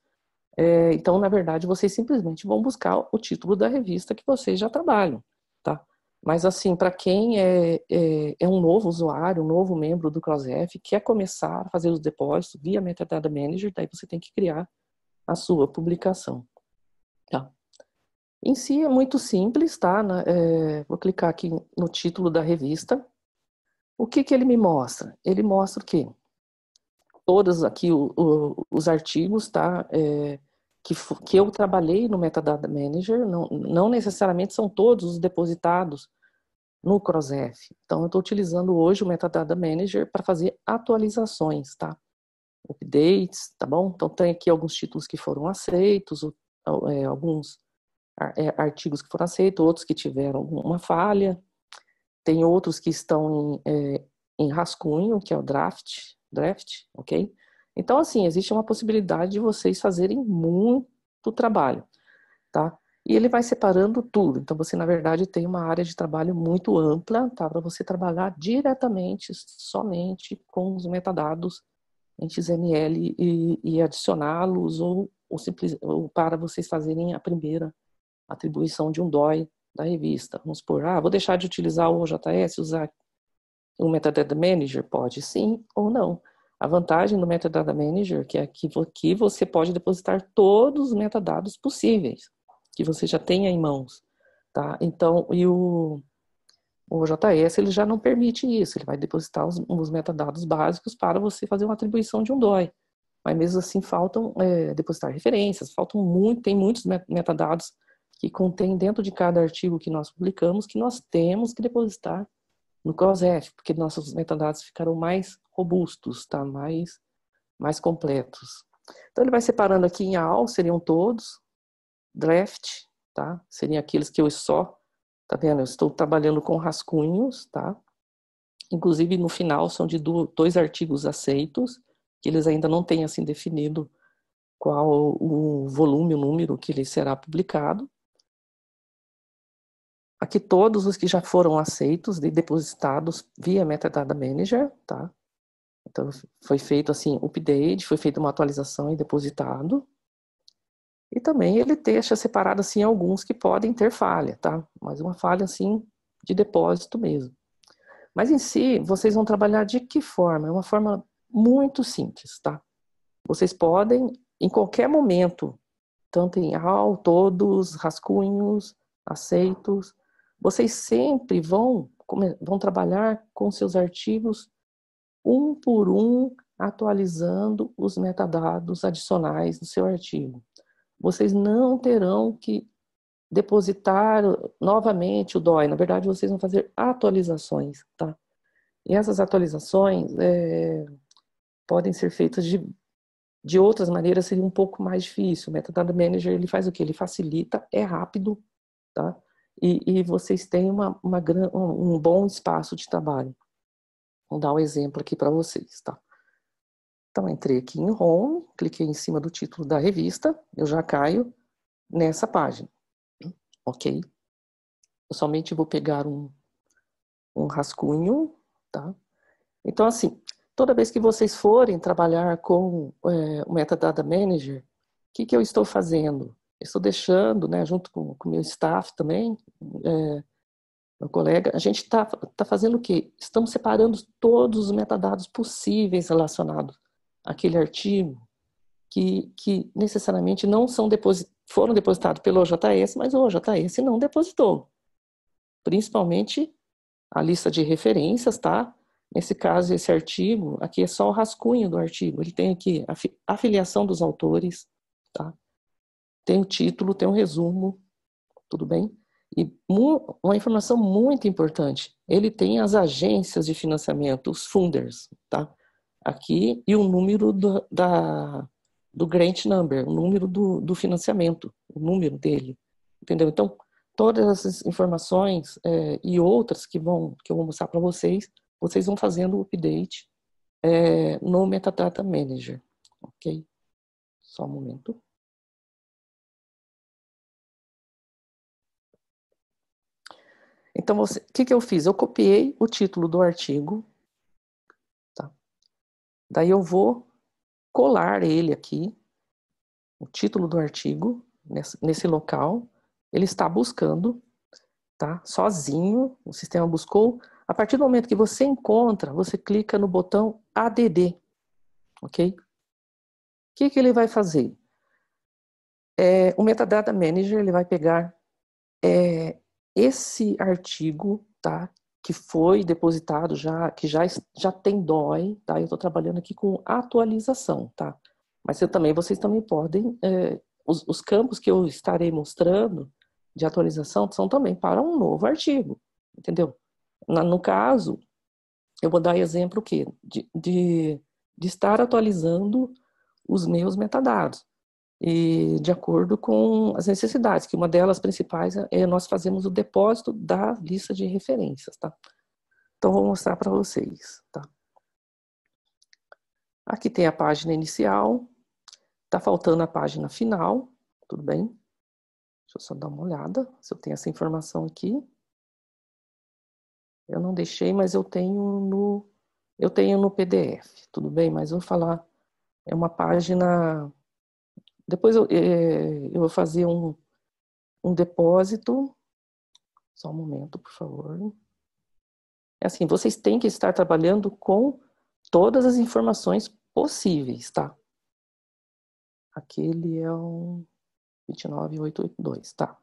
é, então, na verdade, vocês simplesmente vão buscar o título da revista que vocês já trabalham? Mas, assim, para quem é, é, é, um novo usuário, um novo membro do CrossF, quer começar a fazer os depósitos via Metadata Manager, daí você tem que criar a sua publicação, tá? Em si é muito simples, tá? É, vou clicar aqui no título da revista. O que, que ele me mostra? Ele mostra o quê? Todos aqui o, o, os artigos, tá? É, que, que eu trabalhei no Metadata Manager, não, não necessariamente são todos os depositados no CrossF. Então, eu estou utilizando hoje o Metadata Manager para fazer atualizações, tá? Updates, tá bom? Então, tem aqui alguns títulos que foram aceitos, é, alguns é, artigos que foram aceitos, outros que tiveram uma falha, tem outros que estão em, é, em rascunho, que é o draft, draft, ok? Então, assim, existe uma possibilidade de vocês fazerem muito trabalho, tá? E ele vai separando tudo. Então, você, na verdade, tem uma área de trabalho muito ampla, tá? Para você trabalhar diretamente, somente com os metadados em XML e, e adicioná-los ou, ou, ou para vocês fazerem a primeira atribuição de um DOI da revista. Vamos supor, ah, vou deixar de utilizar o OJS, usar o Metadata Manager? Pode sim ou não. A vantagem do Metadata Manager é que aqui você pode depositar todos os metadados possíveis que você já tenha em mãos, tá? Então, e o, o OJS ele já não permite isso, ele vai depositar os, os metadados básicos para você fazer uma atribuição de um DOI. Mas mesmo assim faltam é, depositar referências, faltam muito, tem muitos metadados que contém dentro de cada artigo que nós publicamos que nós temos que depositar no CrossF, porque nossos metadados ficarão mais robustos, tá? mais, mais completos. Então ele vai separando aqui em AL, seriam todos, draft, tá? seriam aqueles que eu só, tá vendo? Eu estou trabalhando com rascunhos, tá? Inclusive no final são de dois artigos aceitos, que eles ainda não têm assim definido qual o volume, o número que ele será publicado. Aqui todos os que já foram aceitos e depositados via Metadata Manager, tá? Então foi feito assim, update, foi feita uma atualização e depositado. E também ele deixa separado assim alguns que podem ter falha, tá? Mas uma falha assim de depósito mesmo. Mas em si, vocês vão trabalhar de que forma? É uma forma muito simples, tá? Vocês podem, em qualquer momento, tanto em AL, todos, rascunhos, aceitos, vocês sempre vão, vão trabalhar com seus artigos um por um, atualizando os metadados adicionais do seu artigo. Vocês não terão que depositar novamente o DOI. Na verdade, vocês vão fazer atualizações, tá? E essas atualizações é, podem ser feitas de, de outras maneiras, seria um pouco mais difícil. O Metadata Manager, ele faz o que? Ele facilita, é rápido, tá? E, e vocês têm uma, uma, um bom espaço de trabalho. Vou dar um exemplo aqui para vocês, tá? Então, entrei aqui em Home, cliquei em cima do título da revista, eu já caio nessa página, ok? Eu somente vou pegar um, um rascunho, tá? Então, assim, toda vez que vocês forem trabalhar com é, o Metadata Manager, o que, que eu estou fazendo? Estou deixando, né, junto com o meu staff também, é, meu colega, a gente está tá fazendo o quê? Estamos separando todos os metadados possíveis relacionados àquele artigo que, que necessariamente não são deposit, foram depositados pelo OJS, mas o OJS não depositou. Principalmente a lista de referências, tá? Nesse caso, esse artigo, aqui é só o rascunho do artigo. Ele tem aqui a afiliação dos autores, tá? Tem o título, tem o resumo, tudo bem? E uma informação muito importante, ele tem as agências de financiamento, os funders, tá? Aqui, e o número do, da, do grant number, o número do, do financiamento, o número dele, entendeu? Então, todas essas informações é, e outras que, vão, que eu vou mostrar para vocês, vocês vão fazendo o update é, no Metadata Manager, ok? Só um momento. Então, o que, que eu fiz? Eu copiei o título do artigo, tá? daí eu vou colar ele aqui, o título do artigo, nesse, nesse local, ele está buscando, tá? sozinho, o sistema buscou. A partir do momento que você encontra, você clica no botão ADD, ok? O que, que ele vai fazer? É, o Metadata Manager ele vai pegar é, esse artigo, tá? Que foi depositado já, que já, já tem DOI, tá? Eu estou trabalhando aqui com atualização, tá? Mas eu também, vocês também podem, é, os, os campos que eu estarei mostrando de atualização são também para um novo artigo, entendeu? Na, no caso, eu vou dar exemplo o quê? De, de, de estar atualizando os meus metadados e de acordo com as necessidades, que uma delas principais é nós fazemos o depósito da lista de referências, tá? Então, vou mostrar para vocês, tá? Aqui tem a página inicial, tá faltando a página final, tudo bem? Deixa eu só dar uma olhada se eu tenho essa informação aqui. Eu não deixei, mas eu tenho no eu tenho no PDF, tudo bem? Mas vou falar é uma página depois eu, é, eu vou fazer um, um depósito. Só um momento, por favor. É assim, vocês têm que estar trabalhando com todas as informações possíveis, tá? Aquele é um 29882, tá?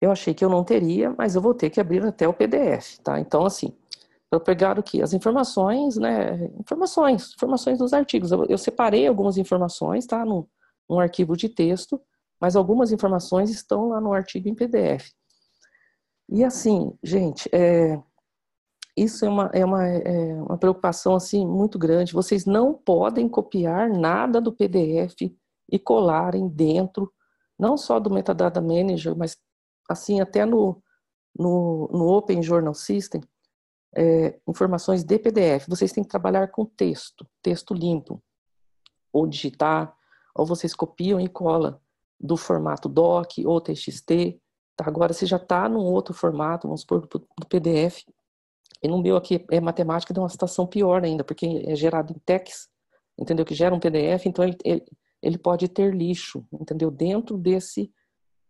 Eu achei que eu não teria, mas eu vou ter que abrir até o PDF, tá? Então, assim, eu pegar o que? As informações, né? Informações, informações dos artigos. Eu, eu separei algumas informações, tá? No, um arquivo de texto, mas algumas informações estão lá no artigo em PDF. E assim, gente, é, isso é uma, é, uma, é uma preocupação assim muito grande. Vocês não podem copiar nada do PDF e colarem dentro, não só do Metadata Manager, mas assim até no, no, no Open Journal System, é, informações de PDF. Vocês têm que trabalhar com texto, texto limpo, ou digitar, ou vocês copiam e colam do formato DOC ou TXT. Tá? Agora, se já está num outro formato, vamos supor, do, PDF, e no meu aqui é matemática, dá uma situação pior ainda, porque é gerado em TeX, entendeu? Que gera um PDF, então ele, ele, ele pode ter lixo, entendeu? Dentro desse,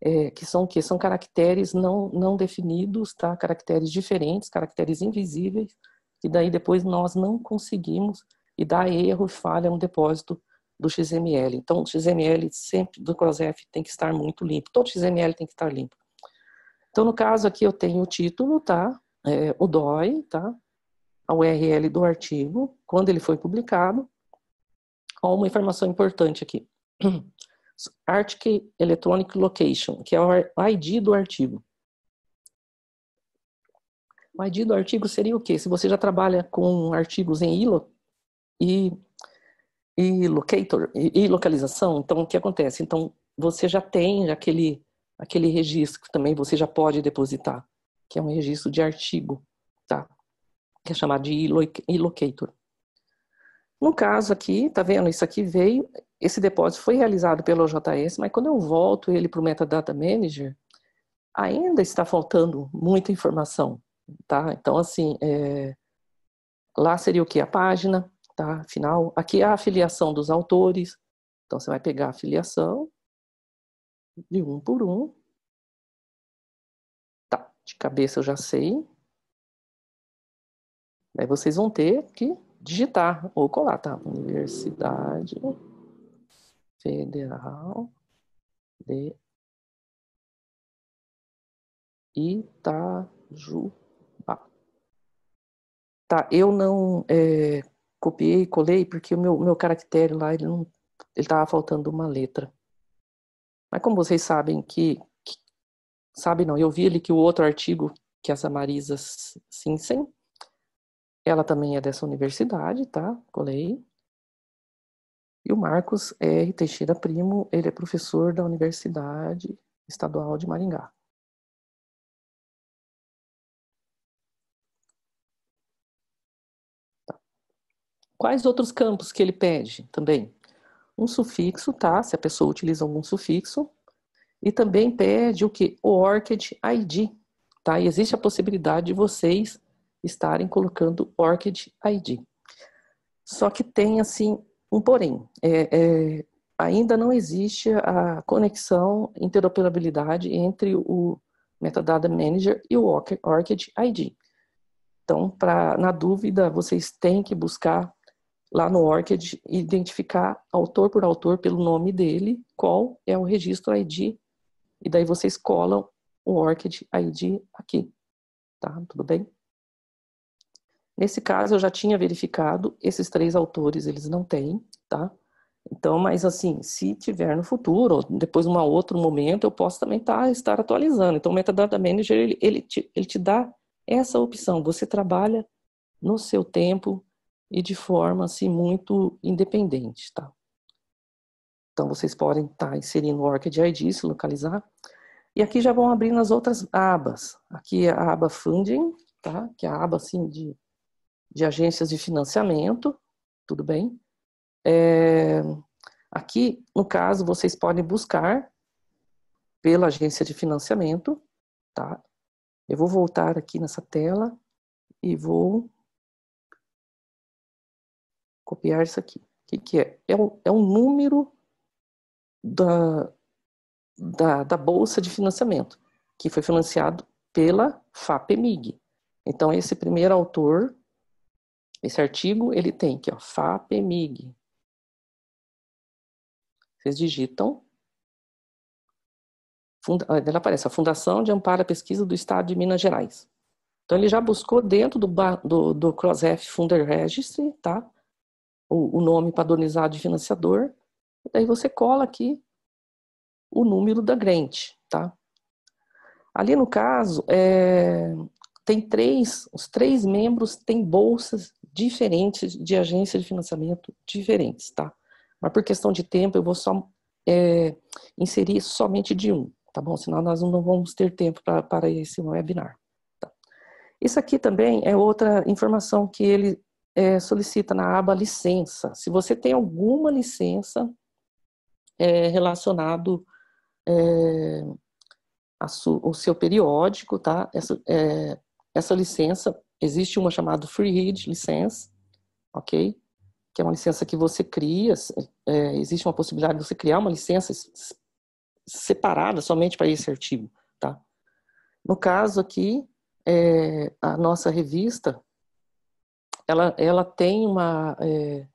é, que são que são caracteres não, não definidos, tá? Caracteres diferentes, caracteres invisíveis, que daí depois nós não conseguimos e dá erro e falha no depósito do XML. Então, o XML sempre do CrossF tem que estar muito limpo. Todo XML tem que estar limpo. Então, no caso aqui, eu tenho o título, tá? É, o DOI, tá? A URL do artigo, quando ele foi publicado. Ó, uma informação importante aqui. Arctic Electronic Location, que é o ID do artigo. O ID do artigo seria o quê? Se você já trabalha com artigos em ILO e e locator e localização, então o que acontece? Então você já tem aquele aquele registro que também você já pode depositar, que é um registro de artigo, tá? Que é chamado de e-locator. No caso aqui, tá vendo? Isso aqui veio, esse depósito foi realizado pelo JS, mas quando eu volto ele para o Metadata Manager, ainda está faltando muita informação, tá? Então, assim, é, lá seria o que? A página, tá? Final. Aqui é a afiliação dos autores. Então, você vai pegar a afiliação de um por um. Tá, de cabeça eu já sei. Aí vocês vão ter que digitar ou colar, tá? Universidade Federal de Itajubá. Tá, eu não é, copiei e colei porque o meu, meu caractere lá, ele não ele estava faltando uma letra. Mas como vocês sabem que, que sabe não, eu vi ali que o outro artigo que essa Marisa Sinsen, ela também é dessa universidade, tá? Colei. E o Marcos R. Teixeira Primo, ele é professor da Universidade Estadual de Maringá. Quais outros campos que ele pede também? Um sufixo, tá? Se a pessoa utiliza algum sufixo. E também pede o que? O ORCID ID, tá? E existe a possibilidade de vocês estarem colocando ORCID ID. Só que tem, assim, um porém. É, é, ainda não existe a conexão, interoperabilidade entre o Metadata Manager e o ORCID ID. Então, pra, na dúvida, vocês têm que buscar lá no ORCID identificar autor por autor pelo nome dele, qual é o registro ID, e daí vocês colam o ORCID ID aqui. Tá? Tudo bem? Nesse caso, eu já tinha verificado, esses três autores eles não têm, tá? Então, mas assim, se tiver no futuro, ou depois de um outro momento, eu posso também tá, estar atualizando. Então, o Metadata Manager, ele, ele, te, ele te dá essa opção. Você trabalha no seu tempo e de forma, assim, muito independente, tá? Então, vocês podem estar tá inserindo o Orchid ID, se localizar. E aqui já vão abrir nas outras abas. Aqui é a aba Funding, tá? Que é a aba, assim, de de agências de financiamento, tudo bem? É, aqui, no caso, vocês podem buscar pela agência de financiamento, tá? Eu vou voltar aqui nessa tela e vou copiar isso aqui. O que, que é? É um, é um número da, da, da bolsa de financiamento, que foi financiado pela FAPEMIG. Então, esse primeiro autor esse artigo, ele tem aqui, ó, FAPEMIG. Vocês digitam. Funda, ela aparece, a Fundação de Amparo à Pesquisa do Estado de Minas Gerais. Então, ele já buscou dentro do, do, do CrossRef Funder Registry, tá? O, o nome padronizado de financiador. E daí você cola aqui o número da grant, tá? Ali no caso, é, tem três, os três membros têm bolsas diferentes de agências de financiamento diferentes, tá? Mas por questão de tempo, eu vou só é, inserir somente de um, tá bom? Senão nós não vamos ter tempo para esse webinar. Tá? Isso aqui também é outra informação que ele é, solicita na aba licença. Se você tem alguma licença é, relacionado é, ao seu periódico, tá? Essa, é, essa licença Existe uma chamada Free Read License, ok? Que é uma licença que você cria, é, existe uma possibilidade de você criar uma licença separada somente para esse artigo, tá? No caso aqui, é, a nossa revista, ela, ela tem uma, é,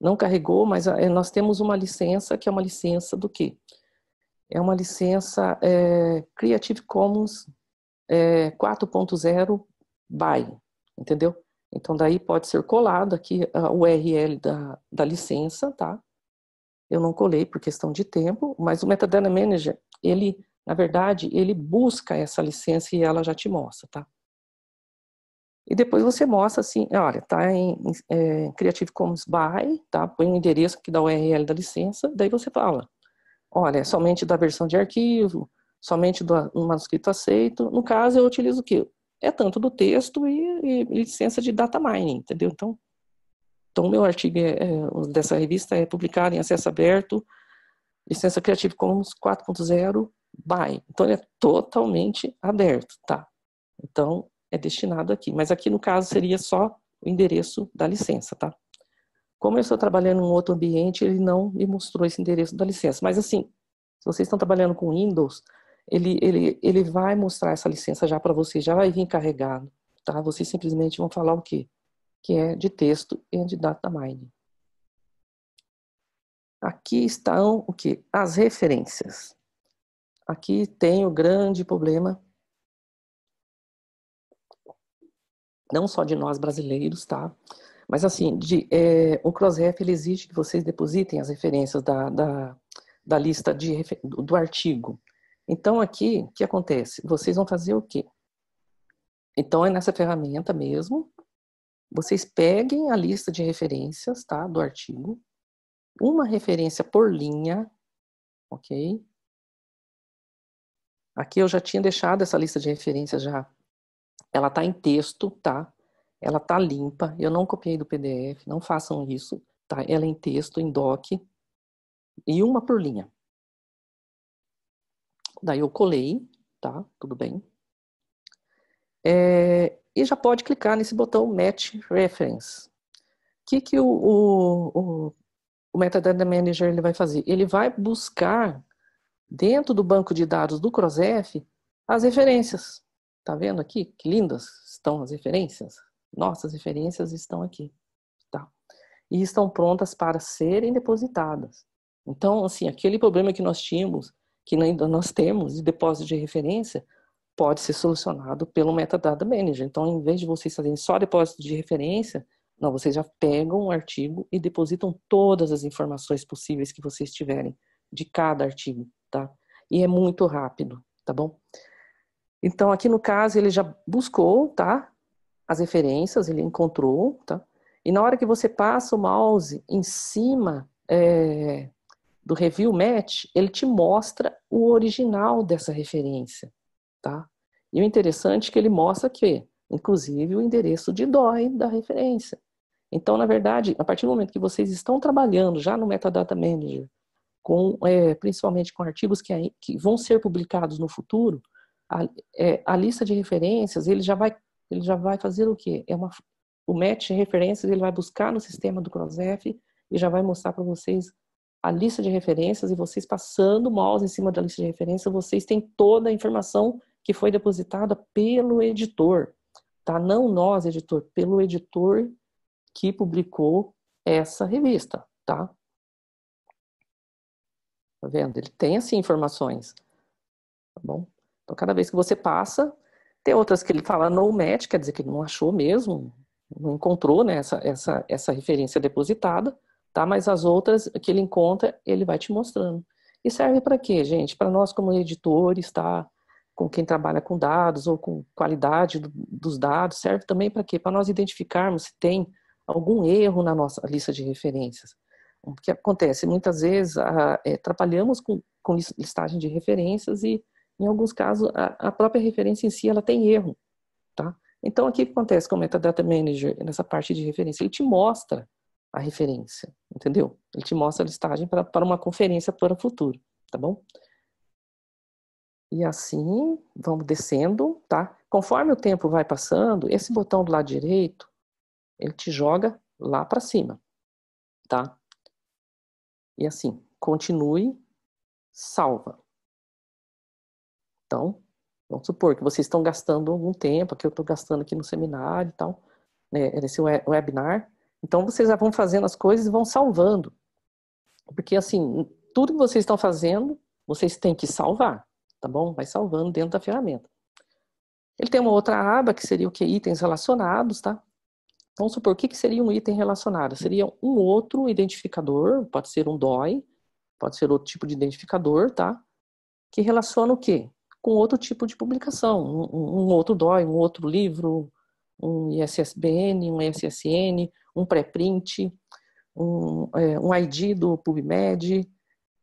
não carregou, mas é, nós temos uma licença que é uma licença do quê? É uma licença é, Creative Commons 4.0 é, by, entendeu? Então, daí pode ser colado aqui a URL da, da licença, tá? Eu não colei por questão de tempo, mas o Metadata Manager, ele, na verdade, ele busca essa licença e ela já te mostra, tá? E depois você mostra assim, olha, tá em é, Creative Commons by, tá? Põe o um endereço aqui da URL da licença, daí você fala, olha, é somente da versão de arquivo, somente do manuscrito aceito. No caso, eu utilizo o quê? é tanto do texto e, e licença de data mining, entendeu? Então, então meu artigo é, é, dessa revista é publicado em acesso aberto, licença Creative Commons 4.0 by. Então, ele é totalmente aberto, tá? Então, é destinado aqui. Mas aqui, no caso, seria só o endereço da licença, tá? Como eu estou trabalhando em um outro ambiente, ele não me mostrou esse endereço da licença. Mas assim, se vocês estão trabalhando com Windows, ele, ele, ele vai mostrar essa licença já para vocês, já vai vir carregado, tá? Vocês simplesmente vão falar o quê? Que é de texto e de data mining. Aqui estão o que? As referências. Aqui tem o grande problema, não só de nós brasileiros, tá? Mas assim, de, é, o CrossRef ele exige que vocês depositem as referências da, da, da lista de, do, do artigo. Então aqui, o que acontece? Vocês vão fazer o quê? Então é nessa ferramenta mesmo, vocês peguem a lista de referências, tá, do artigo, uma referência por linha, ok? Aqui eu já tinha deixado essa lista de referências já. Ela está em texto, tá? Ela está limpa. Eu não copiei do PDF. Não façam isso, tá? Ela é em texto, em doc. E uma por linha. Daí eu colei, tá? Tudo bem. É, e já pode clicar nesse botão Match Reference. O que, que o, o, o, o Metadata Manager ele vai fazer? Ele vai buscar dentro do banco de dados do CrossF as referências. Tá vendo aqui? Que lindas estão as referências. Nossas referências estão aqui. Tá? E estão prontas para serem depositadas. Então, assim, aquele problema que nós tínhamos, que ainda nós temos de depósito de referência, pode ser solucionado pelo Metadata Manager. Então, em vez de vocês fazerem só depósito de referência, não, vocês já pegam o um artigo e depositam todas as informações possíveis que vocês tiverem de cada artigo tá? E é muito rápido, tá bom? Então, aqui no caso, ele já buscou, tá? As referências, ele encontrou, tá? E na hora que você passa o mouse em cima é, do review match, ele te mostra o original dessa referência, tá? E o interessante é que ele mostra que, inclusive, o endereço de DOI da referência. Então, na verdade, a partir do momento que vocês estão trabalhando já no Metadata Manager com, é, principalmente com artigos que, que, vão ser publicados no futuro, a, é, a, lista de referências, ele já vai, ele já vai fazer o quê? É uma, o match referências, ele vai buscar no sistema do CrossRef e já vai mostrar para vocês a lista de referências e vocês passando o mouse em cima da lista de referências, vocês têm toda a informação que foi depositada pelo editor, tá? Não nós, editor, pelo editor que publicou essa revista, tá? Tá vendo? Ele tem, assim, informações. Tá bom? Então, cada vez que você passa, tem outras que ele fala no match, quer dizer que ele não achou mesmo, não encontrou né, essa, essa, essa referência depositada, tá? Mas as outras que ele encontra, ele vai te mostrando. E serve para quê, gente? Para nós como editores, tá? Com quem trabalha com dados ou com qualidade do, dos dados, serve também para quê? Para nós identificarmos se tem algum erro na nossa lista de referências. O que acontece? Muitas vezes a, é, trabalhamos com, com listagem de referências e, em alguns casos, a, a, própria referência em si ela tem erro. Tá? Então, aqui o que acontece com o Metadata Manager, nessa parte de referência? Ele te mostra a referência, entendeu? Ele te mostra a listagem para, para uma conferência para o futuro, tá bom? E assim, vamos descendo, tá? Conforme o tempo vai passando, esse botão do lado direito, ele te joga lá para cima, tá? E assim, continue, salva. Então, vamos supor que vocês estão gastando algum tempo, que eu estou gastando aqui no seminário e tal, né, nesse webinar. Então, vocês já vão fazendo as coisas e vão salvando. Porque, assim, tudo que vocês estão fazendo, vocês têm que salvar, tá bom? Vai salvando dentro da ferramenta. Ele tem uma outra aba, que seria o que? Itens relacionados, tá? Vamos supor, o que, seria um item relacionado? Seria um outro identificador, pode ser um DOI, pode ser outro tipo de identificador, tá? Que relaciona o quê? Com outro tipo de publicação, um, um outro DOI, um outro livro, um ISSBN, um SSN, um pré-print, um, é, um ID do PubMed,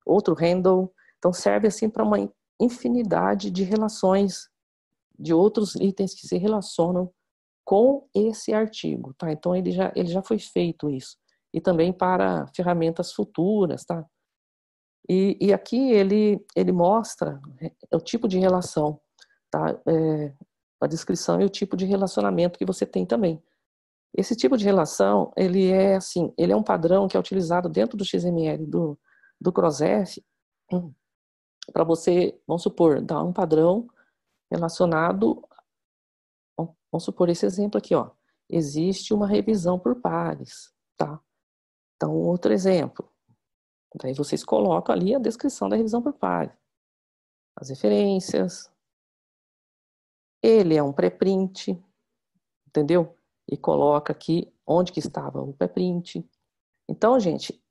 outro handle. Então serve assim para uma infinidade de relações de outros itens que se relacionam com esse artigo, tá? Então ele já, ele já foi feito isso. E também para ferramentas futuras, tá? E, e aqui ele, ele mostra é, o tipo de relação, tá? É, a descrição e o tipo de relacionamento que você tem também. Esse tipo de relação, ele é assim, ele é um padrão que é utilizado dentro do XML do, do CrossF hum, para você, vamos supor, dar um padrão relacionado, vamos supor esse exemplo aqui, ó, existe uma revisão por pares, tá? Então, outro exemplo, daí vocês colocam ali a descrição da revisão por pares, as referências, ele é um pré-print, entendeu? E coloca aqui onde que estava o pré-print. Então, gente,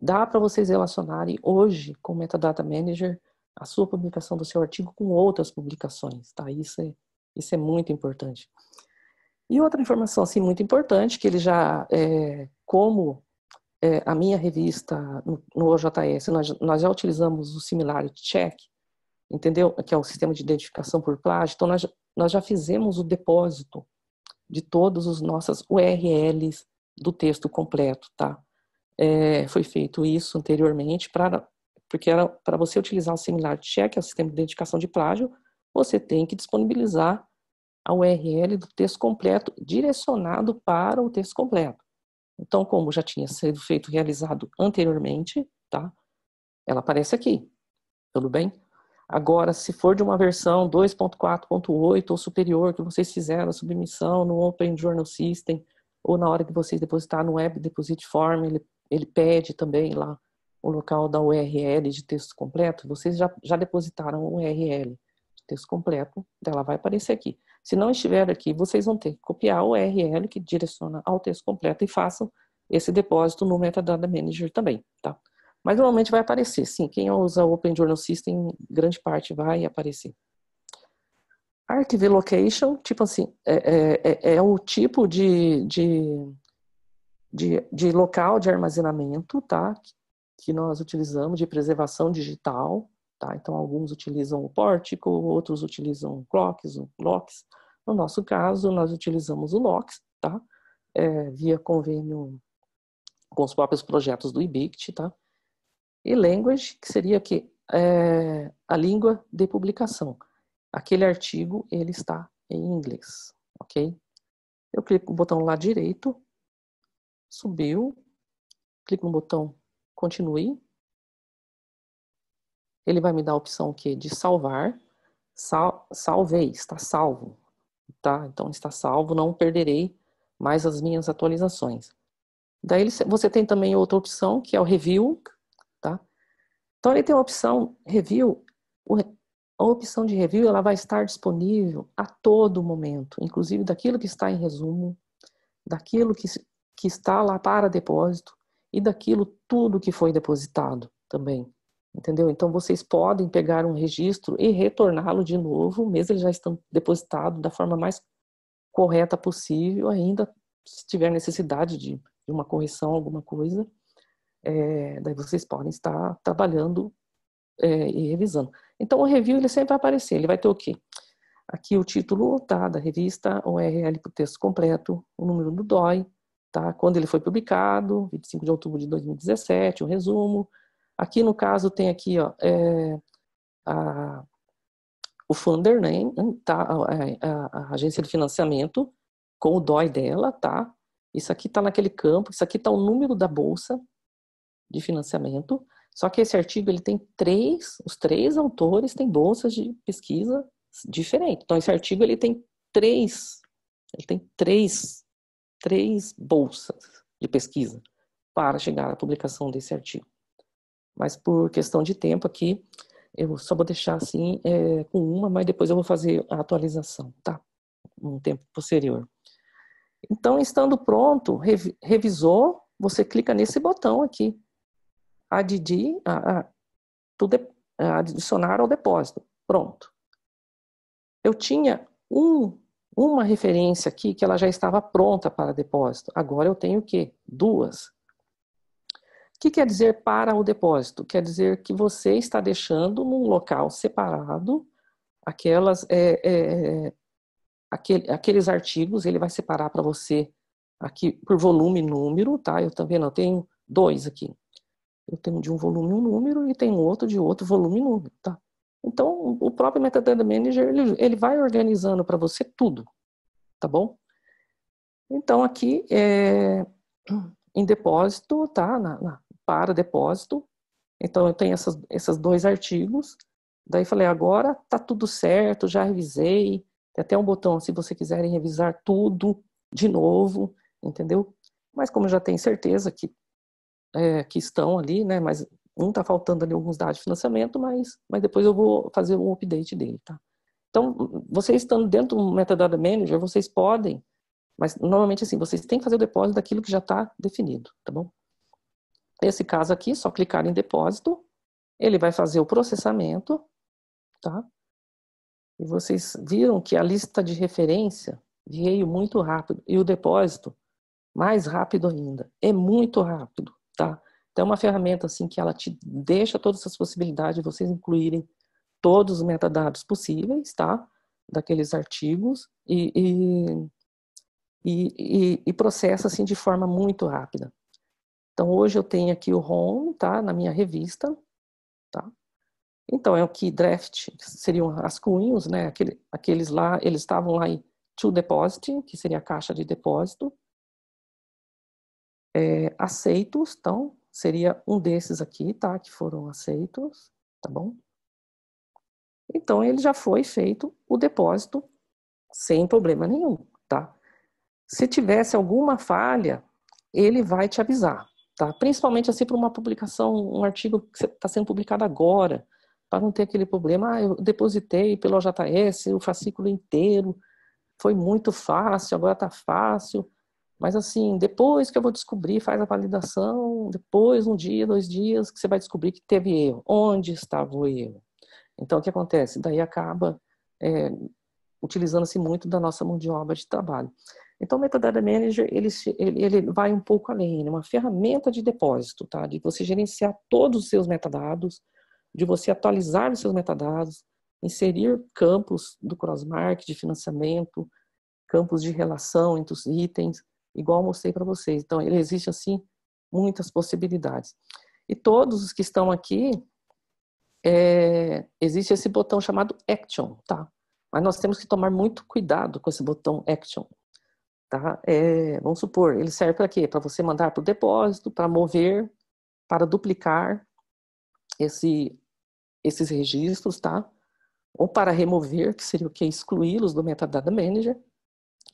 dá para vocês relacionarem hoje com o Metadata Manager a sua publicação do seu artigo com outras publicações, tá? Isso é, isso é muito importante. E outra informação, assim, muito importante, que ele já, é, como é, a minha revista no, no OJS, nós, nós, já utilizamos o Similarity Check, entendeu? Que é o sistema de identificação por plágio. Então, nós, nós já fizemos o depósito de todas as nossas URLs do texto completo, tá? É, foi feito isso anteriormente para porque era para você utilizar o Similarity Check, é o sistema de identificação de plágio, você tem que disponibilizar a URL do texto completo direcionado para o texto completo. Então, como já tinha sido feito realizado anteriormente, tá? Ela aparece aqui. Tudo bem? Agora, se for de uma versão 2.4.8 ou superior, que vocês fizeram a submissão no Open Journal System, ou na hora que vocês depositar no Web Deposit Form, ele, ele pede também lá o local da URL de texto completo, vocês já, já depositaram o URL de texto completo, ela vai aparecer aqui. Se não estiver aqui, vocês vão ter que copiar o URL que direciona ao texto completo e façam esse depósito no Metadata Manager também, tá? Mas normalmente vai aparecer, sim. Quem usa o Open Journal System, grande parte vai aparecer. Archive Location, tipo assim, é, é, é, é o tipo de, de, de, de, local de armazenamento, tá? Que nós utilizamos de preservação digital, tá? Então, alguns utilizam o Pórtico, outros utilizam Clocks, o Locks. No nosso caso, nós utilizamos o Locks, tá? É, via convênio com os próprios projetos do IBICT, tá? E language, que seria que é, a língua de publicação. Aquele artigo ele está em inglês, ok? Eu clico no botão lá direito, subiu, clico no botão continue. Ele vai me dar a opção que de salvar. Sal, salvei, está salvo, tá? Então está salvo, não perderei mais as minhas atualizações. Daí você tem também outra opção que é o review, tá? Então ele tem a opção review, a opção de review ela vai estar disponível a todo momento, inclusive daquilo que está em resumo, daquilo que, que está lá para depósito e daquilo tudo que foi depositado também. Entendeu? Então vocês podem pegar um registro e retorná-lo de novo, mesmo ele já estando depositado da forma mais correta possível, ainda se tiver necessidade de, uma correção, alguma coisa, é, daí vocês podem estar trabalhando é, e revisando. Então, o review ele sempre vai aparecer, ele vai ter o quê? Aqui o título tá, da revista, o URL para o texto completo, o número do DOI, tá? quando ele foi publicado, 25 de outubro de 2017, o um resumo. Aqui no caso tem aqui ó, é, a, o funder name, tá? A, a, a, agência de financiamento, com o DOI dela, tá? Isso aqui está naquele campo, isso aqui está o número da bolsa, de financiamento. Só que esse artigo ele tem três, os três autores têm bolsas de pesquisa diferentes. Então esse artigo ele tem três, ele tem três, três bolsas de pesquisa para chegar à publicação desse artigo. Mas por questão de tempo aqui, eu só vou deixar assim é, com uma, mas depois eu vou fazer a atualização, tá? Um tempo posterior. Então, estando pronto, revisou, você clica nesse botão aqui, add, a, a, a adicionar ao depósito. Pronto. Eu tinha um, uma referência aqui que ela já estava pronta para depósito. Agora eu tenho o quê? Duas. O que quer dizer para o depósito? Quer dizer que você está deixando num local separado aquelas, é, é, aquele, aqueles artigos, ele vai separar para você aqui por volume e número, tá? Eu também não tenho dois aqui. Eu tenho de um volume um número e tenho outro de outro volume e número, tá? Então, o próprio Metadata Manager, ele, ele vai organizando para você tudo, tá bom? Então, aqui é em depósito, tá? Na, na, para depósito. Então, eu tenho essas, esses dois artigos. Daí falei, agora tá tudo certo, já revisei. Tem até um botão se você quiserem revisar tudo de novo, entendeu? Mas como já tenho certeza que, é, que estão ali, né? Mas um tá faltando ali alguns dados de financiamento, mas, mas depois eu vou fazer um update dele, tá? Então, vocês estando dentro do Metadata Manager, vocês podem mas normalmente assim, vocês têm que fazer o depósito daquilo que já está definido, tá bom? Nesse caso aqui, só clicar em depósito, ele vai fazer o processamento, tá? E vocês viram que a lista de referência veio muito rápido e o depósito mais rápido ainda. É muito rápido, tá? Então é uma ferramenta assim que ela te deixa todas essas possibilidades de vocês incluírem todos os metadados possíveis, tá? Daqueles artigos e e, e, e processa assim de forma muito rápida. Então hoje eu tenho aqui o home, tá, na minha revista, tá? Então é o que draft seriam as cunhos, né? Aquele, aqueles lá, eles estavam lá em to deposit, que seria a caixa de depósito. É, aceitos, então seria um desses aqui, tá? Que foram aceitos, tá bom? Então ele já foi feito o depósito sem problema nenhum, tá? Se tivesse alguma falha, ele vai te avisar, tá? Principalmente assim para uma publicação, um artigo que está sendo publicado agora, para não ter aquele problema, ah, eu depositei pelo JS o fascículo inteiro, foi muito fácil, agora está fácil. Mas assim, depois que eu vou descobrir, faz a validação, depois, um dia, dois dias, que você vai descobrir que teve erro. Onde estava o erro? Então, o que acontece? Daí acaba é, utilizando-se muito da nossa mão de obra de trabalho. Então, o Metadata Manager, ele, ele, ele vai um pouco além, é uma ferramenta de depósito, tá? De você gerenciar todos os seus metadados, de você atualizar os seus metadados, inserir campos do cross-market, de financiamento, campos de relação entre os itens, igual mostrei para vocês. Então, ele existe, assim, muitas possibilidades. E todos os que estão aqui, é, existe esse botão chamado Action, tá? Mas nós temos que tomar muito cuidado com esse botão Action, Tá? É, vamos supor, ele serve para quê? Para você mandar para o depósito, para mover, para duplicar esse, esses registros, tá? Ou para remover, que seria o que? Excluí-los do Metadata Manager.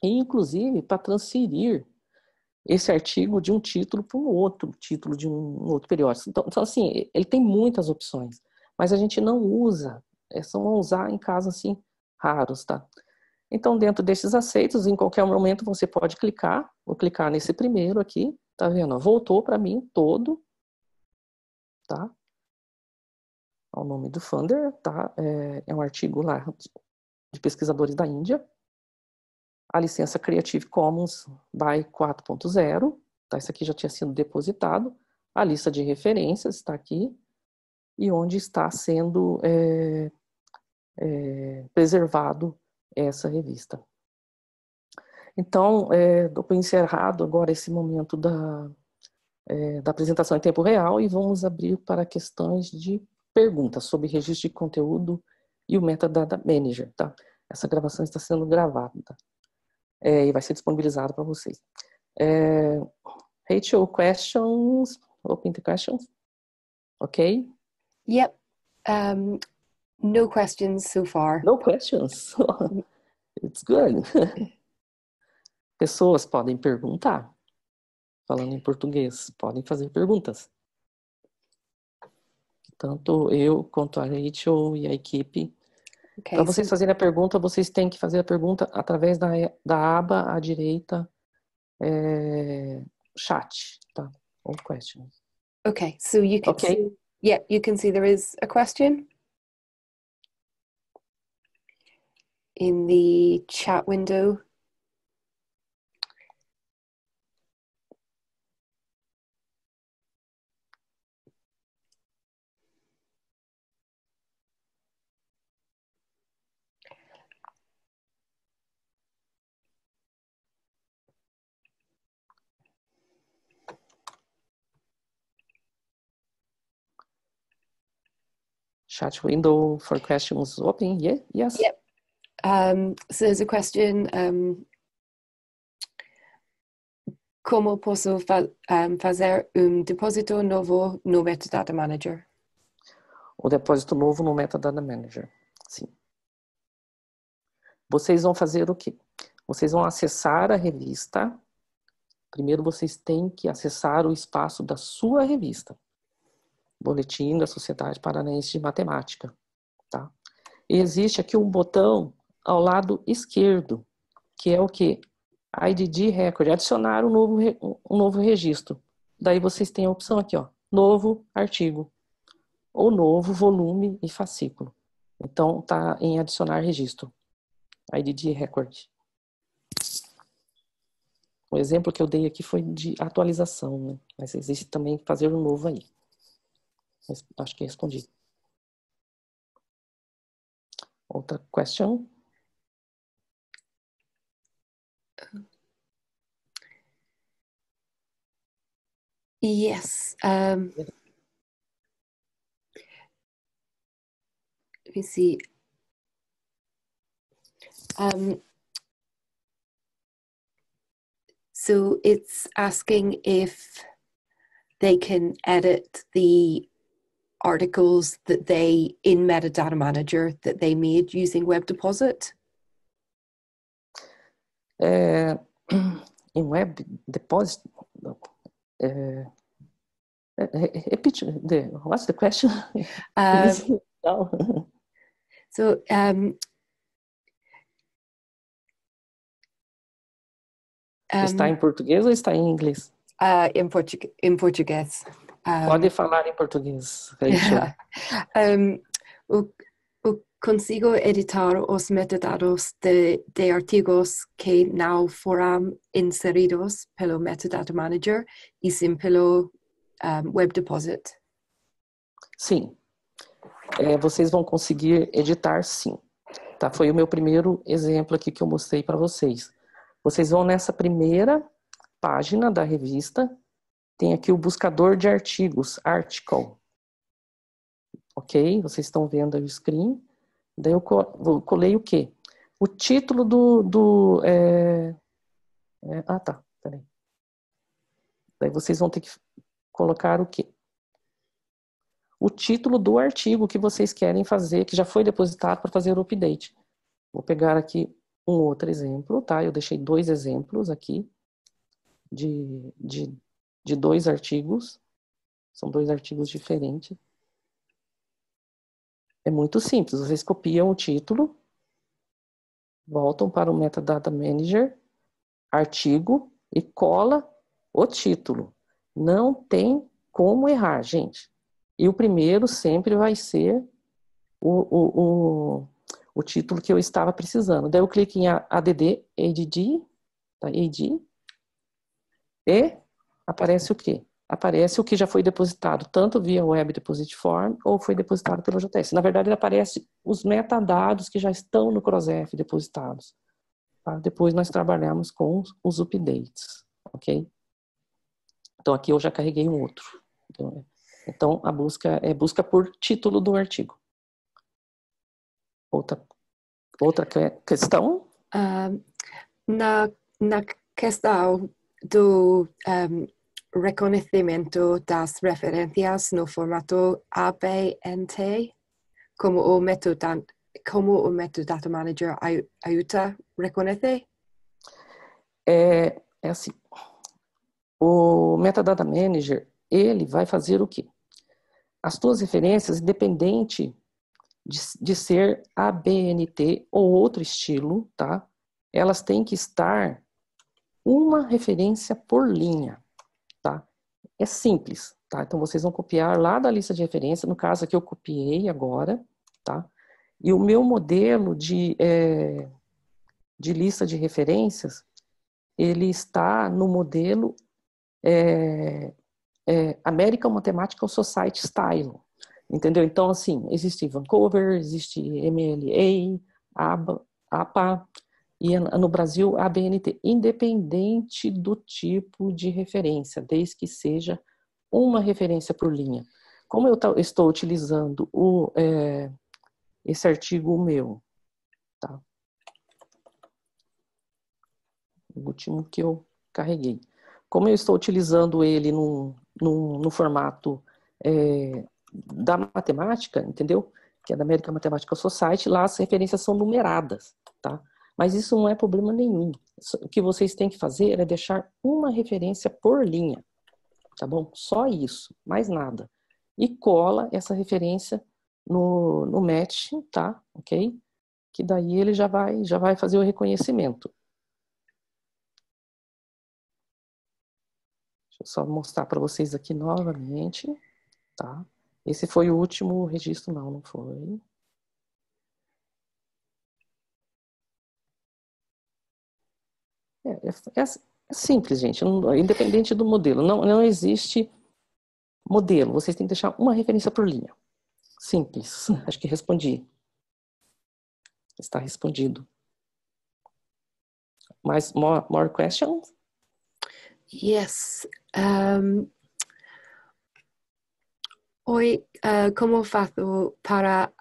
E, inclusive, para transferir esse artigo de um título para um outro título de um outro periódico. Então, então, assim, ele tem muitas opções, mas a gente não usa, é só usar em casos assim raros, tá? Então, dentro desses aceitos, em qualquer momento você pode clicar, vou clicar nesse primeiro aqui, tá vendo? Voltou para mim todo, tá? O nome do funder, tá? É, é um artigo lá de pesquisadores da Índia. A licença Creative Commons by 4.0, tá? Isso aqui já tinha sido depositado. A lista de referências está aqui. E onde está sendo é, é, preservado essa revista. Então, é, dou encerrado agora esse momento da, é, da apresentação em tempo real e vamos abrir para questões de perguntas sobre registro de conteúdo e o Metadata Manager, tá? Essa gravação está sendo gravada? É, e vai ser disponibilizada para vocês. É, Rachel, questions? Open the questions? Ok? Yep. Um, No questions so far. No questions. It's good. Pessoas podem perguntar. Falando em português, podem fazer perguntas. Tanto eu quanto a Rachel e a equipe. Okay, Para vocês so... fazerem a pergunta, vocês têm que fazer a pergunta através da, da aba à direita, é, chat, tá? Ou questions. Okay, so you can okay. see, yeah, you can see there is a question. In the chat window. Chat window for questions open. Yeah, yes. Yep. Um, so there's a question. Um, como posso fa um, fazer um depósito novo no Metadata Manager? O depósito novo no Metadata Manager, sim. Vocês vão fazer o quê? Vocês vão acessar a revista. Primeiro vocês têm que acessar o espaço da sua revista. Boletim da Sociedade Paranaense de Matemática, tá? E existe aqui um botão ao lado esquerdo, que é o que? IDD Record, adicionar um novo, um novo registro. Daí vocês têm a opção aqui, ó, novo artigo, ou novo volume e fascículo. Então, tá em adicionar registro. IDD Record. O exemplo que eu dei aqui foi de atualização, né? mas existe também fazer um novo aí. Acho que respondi. Outra question? Yes. Um, let me see. Um, so it's asking if they can edit the articles that they in metadata manager that they made using web deposit uh, in web deposit uh, repeat the what's the question um, so um, está em português ou está em inglês? Uh, em, portu em português. Um, Pode falar em português, um, o, o consigo editar os metadados de, de artigos que não foram inseridos pelo Metadata Manager e sim pelo um, Web Deposit? Sim. É, vocês vão conseguir editar sim. Tá? Foi o meu primeiro exemplo aqui que eu mostrei para vocês. Vocês vão nessa primeira página da revista tem aqui o buscador de artigos, article. Ok? Vocês estão vendo aí o screen. Daí eu colei o quê? O título do... do é... É... ah, tá. Peraí. Daí vocês vão ter que colocar o quê? O título do artigo que vocês querem fazer, que já foi depositado para fazer o update. Vou pegar aqui um outro exemplo, tá? Eu deixei dois exemplos aqui de, de de dois artigos. São dois artigos diferentes. É muito simples. Vocês copiam o título, voltam para o Metadata Manager, artigo e cola o título. Não tem como errar, gente. E o primeiro sempre vai ser o, o, o, o título que eu estava precisando. Daí eu clico em ADD, ADD, tá? AD, e aparece o quê? Aparece o que já foi depositado, tanto via Web Deposit Form ou foi depositado pelo JS. Na verdade, aparece os metadados que já estão no CrossF depositados. Tá? Depois nós trabalhamos com os updates, ok? Então aqui eu já carreguei um outro. Então, então a busca é busca por título do artigo. Outra, outra questão? Uh, na, na questão do um, reconhecimento das referências no formato ABNT, como o método como o Metadata Manager ajuda a reconhecer? É, é assim, o Metadata Manager, ele vai fazer o quê? As tuas referências, independente de, de ser ABNT ou outro estilo, tá? Elas têm que estar uma referência por linha? É simples, tá? Então vocês vão copiar lá da lista de referência, no caso aqui eu copiei agora, tá? E o meu modelo de, é, de lista de referências, ele está no modelo é, é, American Mathematical Society Style, entendeu? Então, assim, existe Vancouver, existe MLA, ABA, APA, e no Brasil a BNT, independente do tipo de referência, desde que seja uma referência por linha. Como eu estou utilizando o, é, esse artigo meu, tá? o último que eu carreguei. como eu estou utilizando ele no, no, no formato é, da matemática, entendeu? Que é da American Mathematical Society, lá as referências são numeradas, tá? Mas isso não é problema nenhum. O que vocês têm que fazer é deixar uma referência por linha, tá bom? Só isso, mais nada. E cola essa referência no, no match, tá? Ok? Que daí ele já vai, já vai fazer o reconhecimento. Deixa eu só mostrar para vocês aqui novamente, tá? Esse foi o último registro, não, não foi. É, é, é, é simples, gente, independente do modelo. Não, não existe modelo, vocês têm que deixar uma referência por linha. Simples. Acho que respondi. Está respondido. Mais more, more questions? Yes. Um, hoy, uh, ¿cómo faço para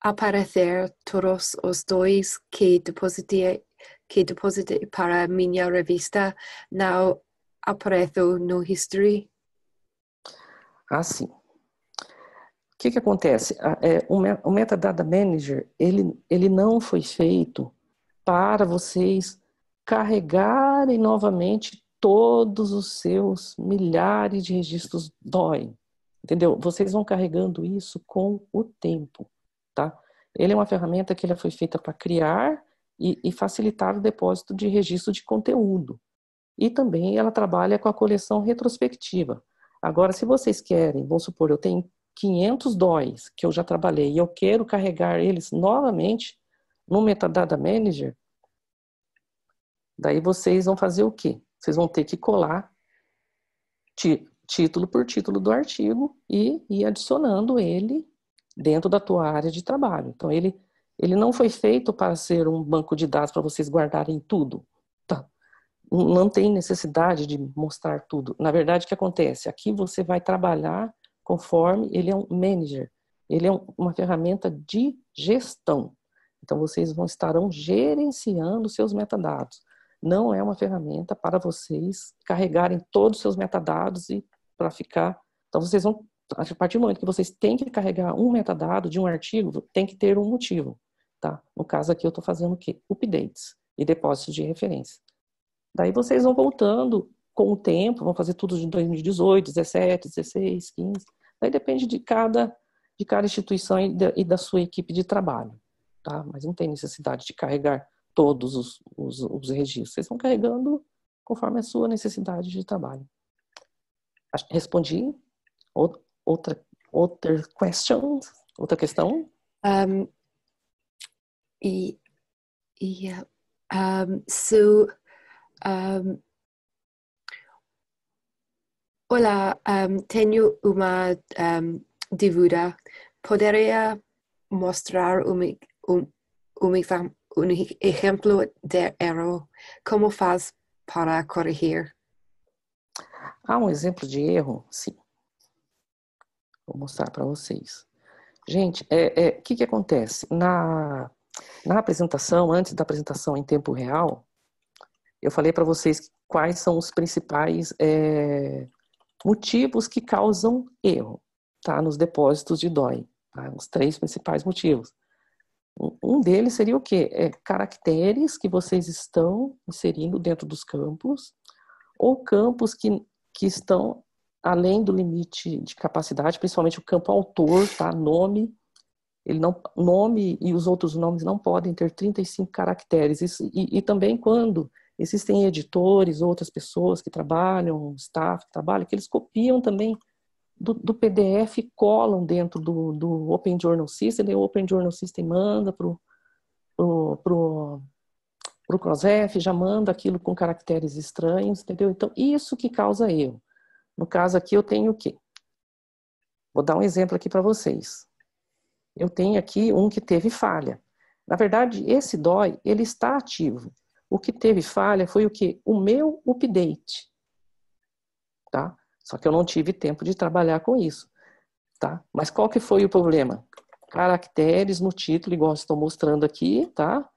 aparecer todos os dois que depositei, que depositei para minha revista? Não apareço no History? Ah, sim. O que, que acontece? É, o Metadata Manager, ele, ele não foi feito para vocês carregarem novamente todos os seus milhares de registros DOI. Entendeu? Vocês vão carregando isso com o tempo, tá? Ele é uma ferramenta que ele foi feita para criar e, e, facilitar o depósito de registro de conteúdo. E também ela trabalha com a coleção retrospectiva. Agora, se vocês querem, vamos supor, eu tenho 500 DOIs que eu já trabalhei e eu quero carregar eles novamente no Metadata Manager, daí vocês vão fazer o quê? Vocês vão ter que colar título por título do artigo e ir adicionando ele dentro da tua área de trabalho. Então, ele, ele não foi feito para ser um banco de dados para vocês guardarem tudo. Tá? Não tem necessidade de mostrar tudo. Na verdade, o que acontece? Aqui você vai trabalhar conforme ele é um manager. Ele é uma ferramenta de gestão. Então, vocês vão estarão gerenciando seus metadados não é uma ferramenta para vocês carregarem todos os seus metadados e para ficar. Então, vocês vão, a partir do momento que vocês têm que carregar um metadado de um artigo, tem que ter um motivo. Tá? No caso aqui, eu estou fazendo o quê? Updates e depósitos de referência. Daí vocês vão voltando com o tempo, vão fazer tudo de 2018, 17, 16, 15. Daí depende de cada, de cada instituição e da, sua equipe de trabalho. Tá? Mas não tem necessidade de carregar todos os, os, os registros. Vocês vão carregando conforme a sua necessidade de trabalho. Respondi? Outra, outra question? Outra questão? Um, yeah. Um, so, um, olá, um, tenho uma um, dúvida. Poderia mostrar um, um, um exemplo de erro, como faz para corrigir? Há um exemplo de erro? Sim. Vou mostrar para vocês. Gente, o é, é, que, que acontece? Na, na apresentação, antes da apresentação em tempo real, eu falei para vocês quais são os principais é, motivos que causam erro tá, nos depósitos de DOI. Tá? Os três principais motivos. Um deles seria o quê? É, caracteres que vocês estão inserindo dentro dos campos, ou campos que, que estão além do limite de capacidade, principalmente o campo autor, tá? Nome, ele não, nome e os outros nomes não podem ter 35 caracteres. Isso, e, e também quando existem editores, outras pessoas que trabalham, staff que trabalham, que eles copiam também do, do, PDF colam dentro do, do Open Journal System, e o Open Journal System manda para o pro, pro, pro CrossRef, já manda aquilo com caracteres estranhos, entendeu? Então, isso que causa erro. No caso aqui, eu tenho o quê? Vou dar um exemplo aqui para vocês. Eu tenho aqui um que teve falha. Na verdade, esse DOI, ele está ativo. O que teve falha foi o que? O meu update. Tá? Só que eu não tive tempo de trabalhar com isso, tá? Mas qual que foi o problema? Caracteres no título, igual estou mostrando aqui, tá?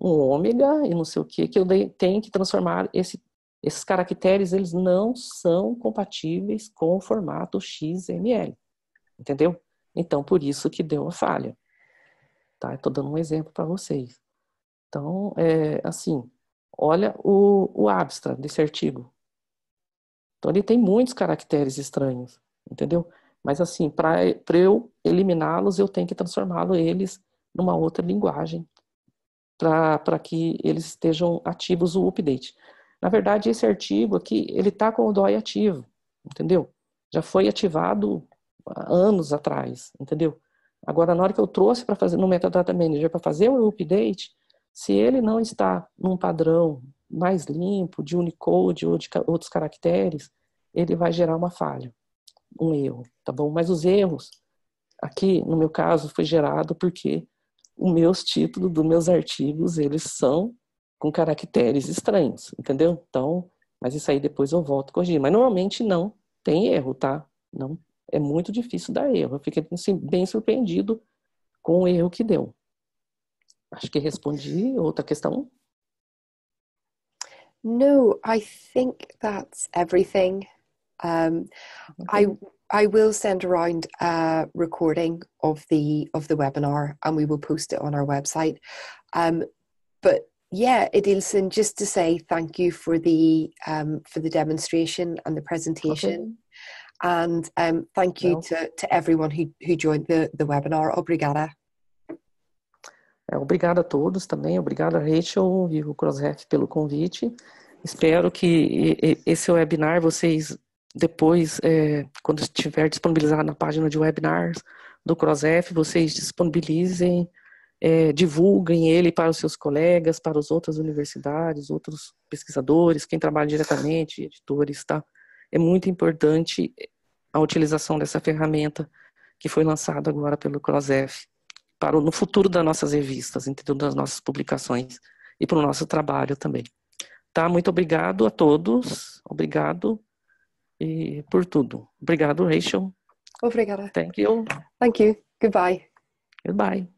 Um ômega e não sei o que, que eu tenho que transformar esse, Esses caracteres, eles não são compatíveis com o formato XML, entendeu? Então, por isso que deu a falha. Tá? Estou dando um exemplo para vocês. Então, é, assim, olha o, o abstract desse artigo. Então, ele tem muitos caracteres estranhos, entendeu? Mas, assim, para eu eliminá-los, eu tenho que transformá-los eles numa outra linguagem para que eles estejam ativos o update. Na verdade, esse artigo aqui, ele está com o DOI ativo, entendeu? Já foi ativado anos atrás, entendeu? Agora, na hora que eu trouxe para fazer no Metadata Manager para fazer o update, se ele não está num padrão mais limpo, de Unicode ou de outros caracteres, ele vai gerar uma falha, um erro, tá bom? Mas os erros, aqui, no meu caso, foi gerado porque os meus títulos dos meus artigos, eles são com caracteres estranhos, entendeu? Então, mas isso aí depois eu volto a corrigir. Mas normalmente não tem erro, tá? Não é muito difícil dar erro. Eu fiquei assim, bem surpreendido com o erro que deu. Acho que respondi outra questão. No, I think that's everything. Um, I I will send around a recording of the of the webinar, and we will post it on our website. Um, but yeah, Edilson, just to say thank you for the um, for the demonstration and the presentation. Okay. And um, thank you to, to everyone who, who joined the, the webinar. Obrigada. É, obrigada a todos também. Obrigada, Rachel e o CrossRef pelo convite. Espero que esse webinar vocês depois, é, quando estiver disponibilizado na página de webinars do CrossRef, vocês disponibilizem é, divulguem ele para os seus colegas, para as outras universidades, outros pesquisadores, quem trabalha diretamente, editores, tá? É muito importante a utilização dessa ferramenta que foi lançada agora pelo CrossF para o, no futuro das nossas revistas, entendeu? das nossas publicações e para o nosso trabalho também. Tá? Muito obrigado a todos, obrigado e por tudo. Obrigado, Rachel. Obrigada. Thank you. Thank you. Goodbye. Goodbye.